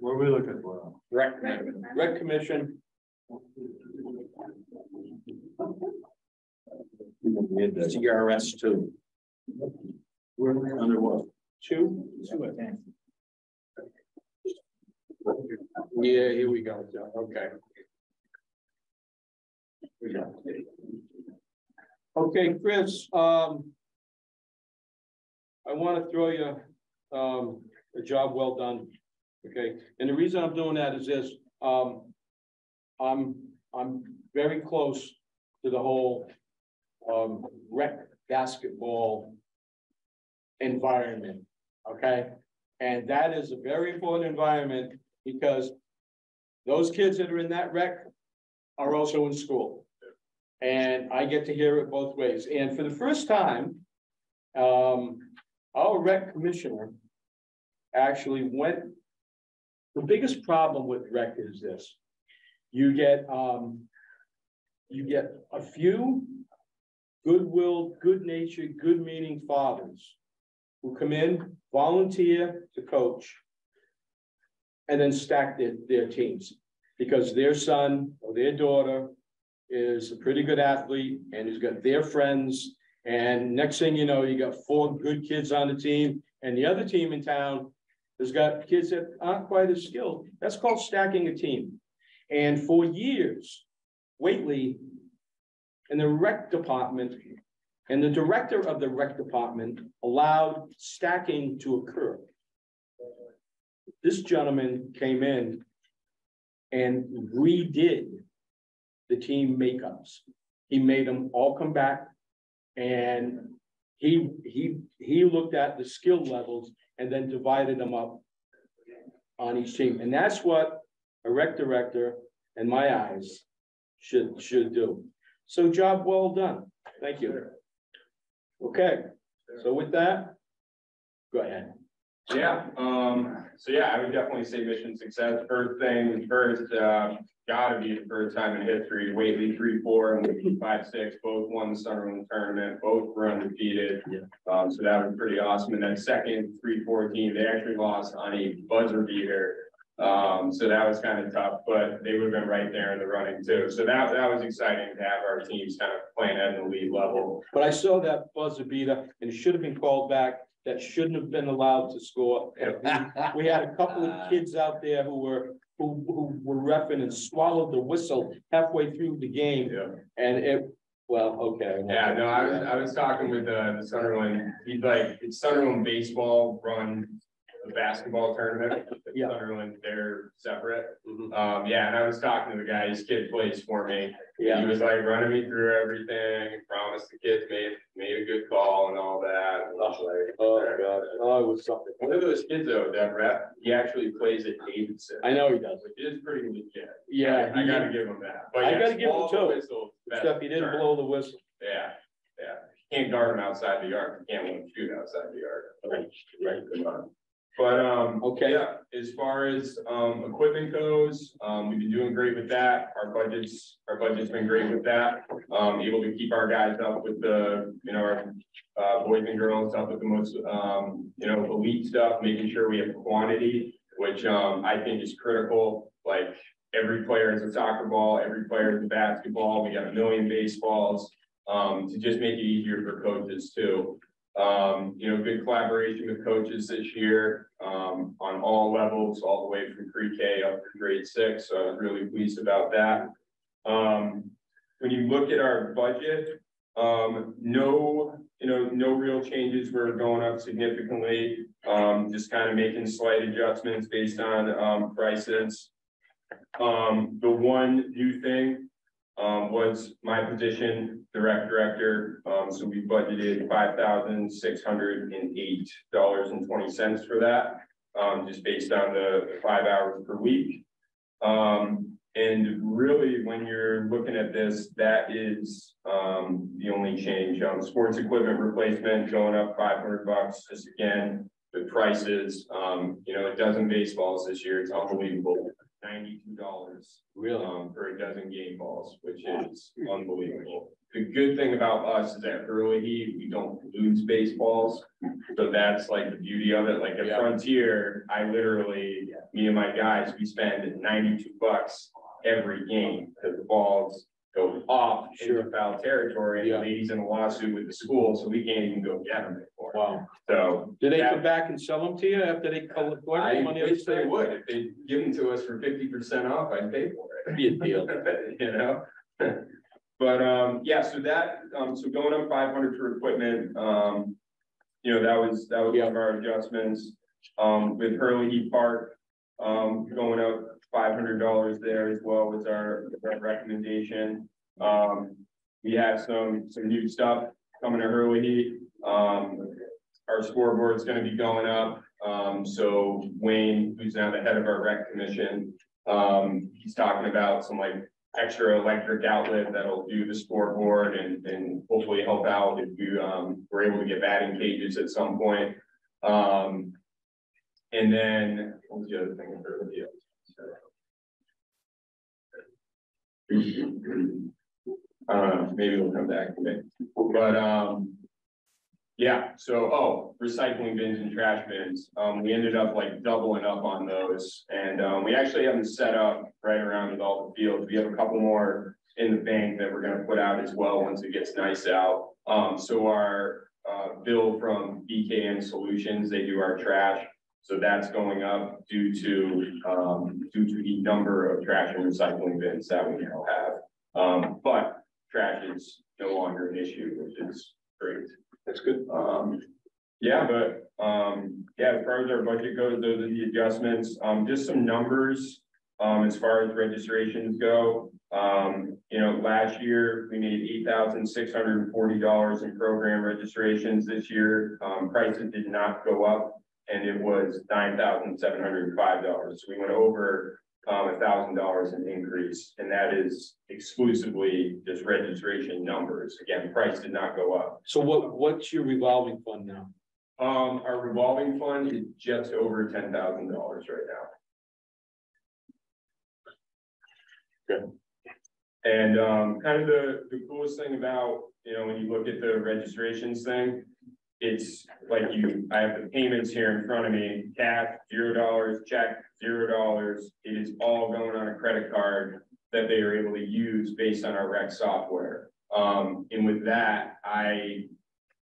What are we looking for? rec, rec commission. CRS two. We're under what? Two? Yeah, here we go, okay. Okay, Chris, um. I want to throw you, um, a job well done Okay, and the reason I'm doing that is this, um. I'm, I'm very close to the whole, um, rec basketball. Environment, okay? And that is a very important environment because. Those kids that are in that rec are also in school. And I get to hear it both ways. And for the first time, um, our rec commissioner actually went. The biggest problem with rec is this. You get, um, you get a few goodwill, good-natured, good-meaning fathers who come in, volunteer to coach, and then stack their, their teams because their son or their daughter is a pretty good athlete and he's got their friends. And next thing you know, you got four good kids on the team and the other team in town has got kids that aren't quite as skilled. That's called stacking a team. And for years, Whately and the rec department and the director of the rec department allowed stacking to occur. This gentleman came in and redid the team makeups. He made them all come back and he, he, he looked at the skill levels and then divided them up on each team. And that's what a rec director, in my eyes, should, should do. So job well done. Thank you. Okay, so with that, go ahead. Yeah, um, so yeah, I would definitely say mission success. First thing first, uh, gotta be the first time in history, Whately three, four and Whately five, six, both won the Sunderland tournament, both were undefeated. Um, so that was pretty awesome. And then second, three, four team, they actually lost on a buzzer beater. Um, so that was kind of tough, but they would have been right there in the running too. So that, that was exciting to have our teams kind of playing at the lead level. But I saw that buzzer beater and it should have been called back. That shouldn't have been allowed to score. We had a couple of kids out there who were, who, who were refing and swallowed the whistle halfway through the game. And it, well, okay. Yeah, no, I was, I was talking with, uh, the Sunderland, he's like, it's Sunderland baseball run the basketball tournament. Yeah. Sunderland, they're separate. Um, yeah, and I was talking to the guy, his kid plays for me. Yeah, he Yeah, was like running me through everything, promised the kids made, made a good call and all that. And I was like, oh, God, oh, it was something. One of those kids though, that rep, he actually plays at Davidson. I know he does. Which is pretty legit. Yeah. I gotta give him that. But I yeah, gotta give him the two. whistle, Except he didn't turn. blow the whistle. Yeah, yeah. Can't guard him outside the yard. You Can't let him shoot outside the yard. Right, Right, on. But, um, Okay. yeah, as far as, um, equipment goes, um, we've been doing great with that. Our budgets, our budget's been great with that. Um, able to keep our guys up with the, you know, our, uh, boys and girls up with the most, um, you know, elite stuff, making sure we have quantity, which, um, I think is critical. Like, every player is a soccer ball, every player is a basketball. We got a million baseballs, um, to just make it easier for coaches too. Um, you know, good collaboration with coaches this year, um, on all levels, all the way from pre-K up to grade six, so I was really pleased about that. Um, when you look at our budget, um, no, you know, no real changes were going up significantly. Um, just kind of making slight adjustments based on, um, prices. Um, the one new thing, um, was my position, direct director. Um, so we budgeted five thousand six hundred and eight dollars and twenty cents for that. Um, just based on the five hours per week. Um, and really, when you're looking at this, that is, um, the only change. Um, sports equipment replacement going up five hundred bucks, just again, the prices, you know, a dozen baseballs this year, it's unbelievable. Ninety-two dollars Really? um, for a dozen game balls, which is unbelievable. The good thing about us is that early heat, we don't lose baseballs. So that's like the beauty of it. Like at Yeah. Frontier, I literally, me and my guys, we spend ninety-two bucks every game because the balls go off sure. into foul territory and yeah. he's in a lawsuit with the school, so we can't even go get him anymore. Wow. So do they that, come back and sell them to you after they collect the money? I wish they would. If they give them to us for 50% off, I'd pay for it. That'd be a deal. you know? but um, yeah, so that um, so going up 500 for equipment, um, you know, that was that was yeah. one of our adjustments. Um, with Hurley Park um, going up $500 there as well was our, recommendation. Um, we have some some new stuff coming to Hurley. Um, our scoreboard is going to be going up. Um, so Wayne, who's now the head of our rec commission, um, he's talking about some like extra electric outlet that'll do the scoreboard and, and hopefully help out if we um, were able to get batting cages at some point. Um, and then what was the other thing the know, maybe we'll come back to me, but, um. Yeah, so, oh, recycling bins and trash bins, um, we ended up like doubling up on those, and, um, we actually have them set up right around with all the fields, we have a couple more. In the bank that we're gonna put out as well, once it gets nice out, um, so our, uh, bill from BKN Solutions, they do our trash. So that's going up due to, um, due to the number of trash and recycling bins that we now have. Um, but trash is no longer an issue, which is great. That's good. Um, yeah, but, um, yeah, as far as our budget goes, those are the adjustments, um, just some numbers. Um, as far as registrations go, um, you know, last year we made eight thousand six hundred and forty dollars in program registrations. This year, um, prices did not go up. And it was nine thousand seven hundred five dollars. So we went over, um, a thousand dollars in increase. And that is exclusively just registration numbers. Again, price did not go up. So what, what's your revolving fund now? Um, our revolving fund is just over ten thousand dollars right now. Good. And, um, kind of the, the coolest thing about, you know, when you look at the registrations thing. It's like you, I have the payments here in front of me, cash, zero dollars, check, zero dollars. It is all going on a credit card that they are able to use based on our rec software. Um, and with that, I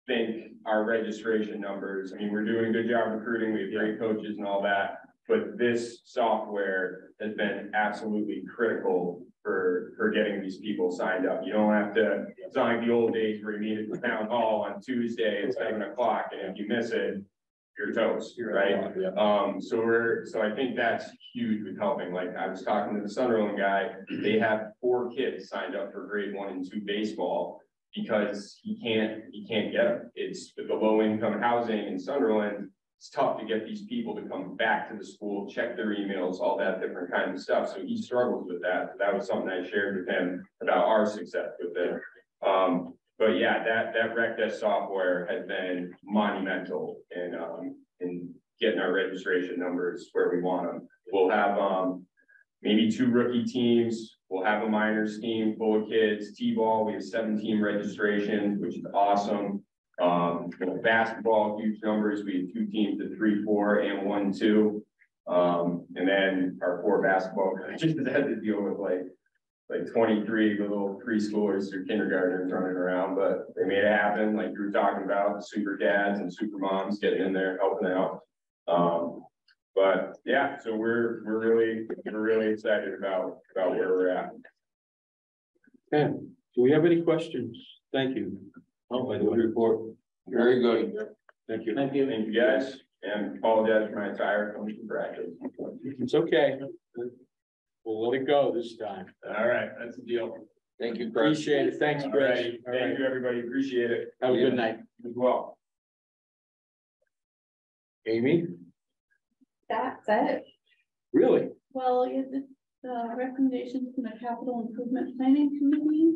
think our registration numbers, I mean, we're doing a good job recruiting, we have great coaches and all that. But this software has been absolutely critical for, for getting these people signed up. You don't have to, it's not like the old days where you meet at the town hall on Tuesday at seven o'clock, and if you miss it, you're toast, right? Um, so we're, so I think that's huge with helping, like, I was talking to the Sunderland guy, they have four kids signed up for grade one and two baseball. Because he can't, he can't get them, it's the low income housing in Sunderland, it's tough to get these people to come back to the school, check their emails, all that different kind of stuff, so he struggles with that, that was something I shared with him about our success with it. Um, but yeah, that, that rec software has been monumental in, um, in getting our registration numbers where we want them. We'll have, um, maybe two rookie teams, we'll have a minors team full of kids, T-ball, we have seventeen registrations, which is awesome. Um, you know, basketball, huge numbers, we had two teams at three, four, and one, two. Um, and then our four basketball coaches had to deal with like like twenty-three little preschoolers or kindergartners running around, but they made it happen, like you were talking about, super dads and super moms getting in there, helping out. Um, but yeah, so we're, we're really, we're really excited about, about where we're at. Okay, do we have any questions? Thank you. Oh, by the way, report. Very good. Thank you. Thank you. Thank you guys, and apologize for my tire coming from practice. It's okay. We'll let it go this time. All right, that's the deal. Thank you. Appreciate it. Thanks, All Chris. right, Thank you, everybody, appreciate it. Have a good night. As well. Amy, That's it. really? Well, you the, the recommendations from the capital improvement planning committee.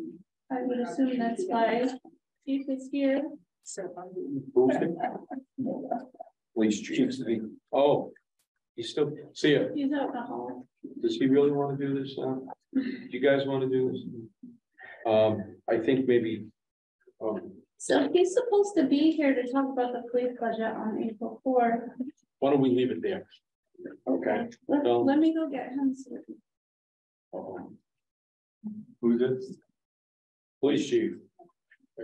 I would assume that's why chief is here. Who's it? Police chief. Oh, he's still, see ya. He's out the hall. Does he really want to do this now? Do you guys want to do this? Um, I think maybe. Um, So he's supposed to be here to talk about the police budget on April fourth. why don't we leave it there? Okay. Let, So- let me go get him. so- Um, Who's it? Police chief.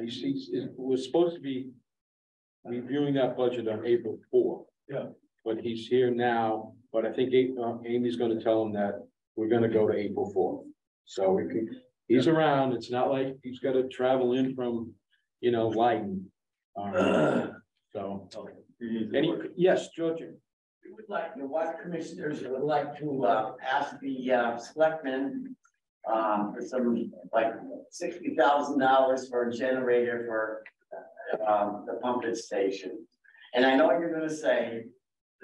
You see, it was supposed to be reviewing that budget on April fourth. Yeah. But he's here now, but I think uh, Amy's gonna tell him that we're gonna go to April fourth. So we can, he's around, it's not like he's gotta travel in from, you know, Leyden. Um, So, any, yes, Georgia. we would like, the water commissioners would like to, uh, ask the, uh, selectmen. Um, for some, like, sixty thousand dollars for a generator for, um, the pumping station. And I know you're gonna say,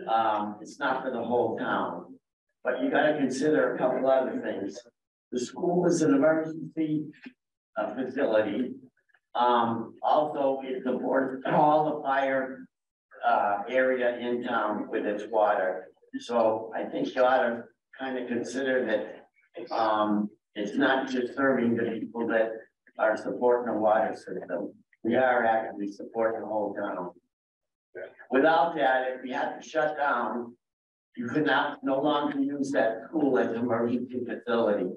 um, it's not for the whole town. But you gotta consider a couple other things. The school is an emergency, uh, facility. Um, also, the board, all the fire, uh, area in town with its water. So I think you ought to kind of consider that, um, it's not just serving the people that are supporting the water system. We are actively supporting the whole town. Without that, if we had to shut down, you could not, no longer use that school as an emergency facility.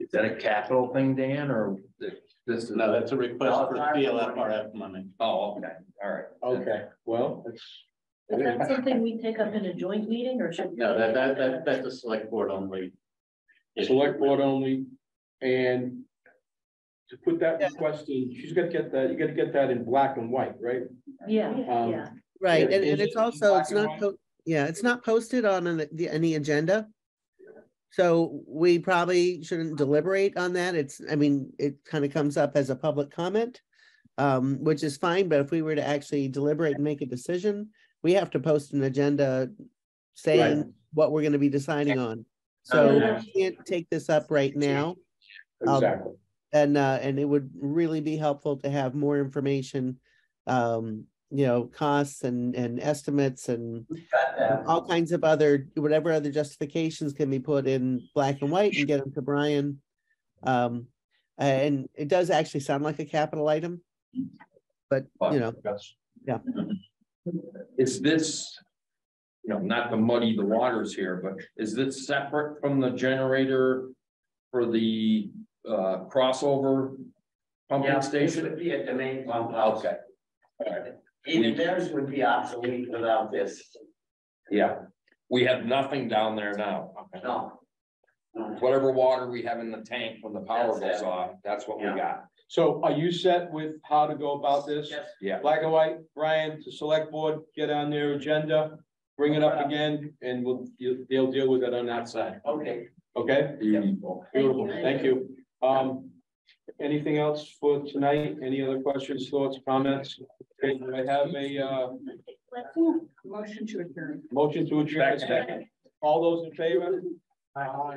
Is that a capital thing, Dan, or this is? No, that's a request for PLFRF money. Oh, okay, all right. Okay, well, it's. Is that something we take up in a joint meeting or should? No, that, that, that, that's a select board only. Select board only, and. To put that request in, she's gotta get that, you gotta get that in black and white, right? Yeah, Um, yeah. Right, and, and it it's in also, it's and not, po- yeah, it's not posted on an- the, any agenda. So we probably shouldn't deliberate on that. It's, I mean, it kind of comes up as a public comment. Um, which is fine, but if we were to actually deliberate and make a decision, we have to post an agenda. Saying what we're gonna be deciding on. So we can't take this up right now. Um, Exactly. And, uh, and it would really be helpful to have more information. Um, you know, costs and, and estimates and Got that. all kinds of other, whatever other justifications can be put in black and white and get them to Brian. Um, and it does actually sound like a capital item. But, you know, yeah. Is this, you know, not to muddy the waters here, but is this separate from the generator for the uh crossover Yeah, pumping this station? would be at the main pump house. Okay, Even theirs would be obsolete without this. yeah. We have nothing down there now. Okay. No. Whatever water we have in the tank when the power That's goes it. off, that's what we got. So are you set with how to go about this? Yes. Yeah. Black and white, Brian, to select board, get on their agenda, bring it up again, and we'll, you- they'll deal with it on that side, Okay. okay? Beautiful. Beautiful, thank you. Um, anything else for tonight? Any other questions, thoughts, comments? Okay, do I have a, uh, Motion to adjourn. motion to adjourn, second? All those in favor? Aye.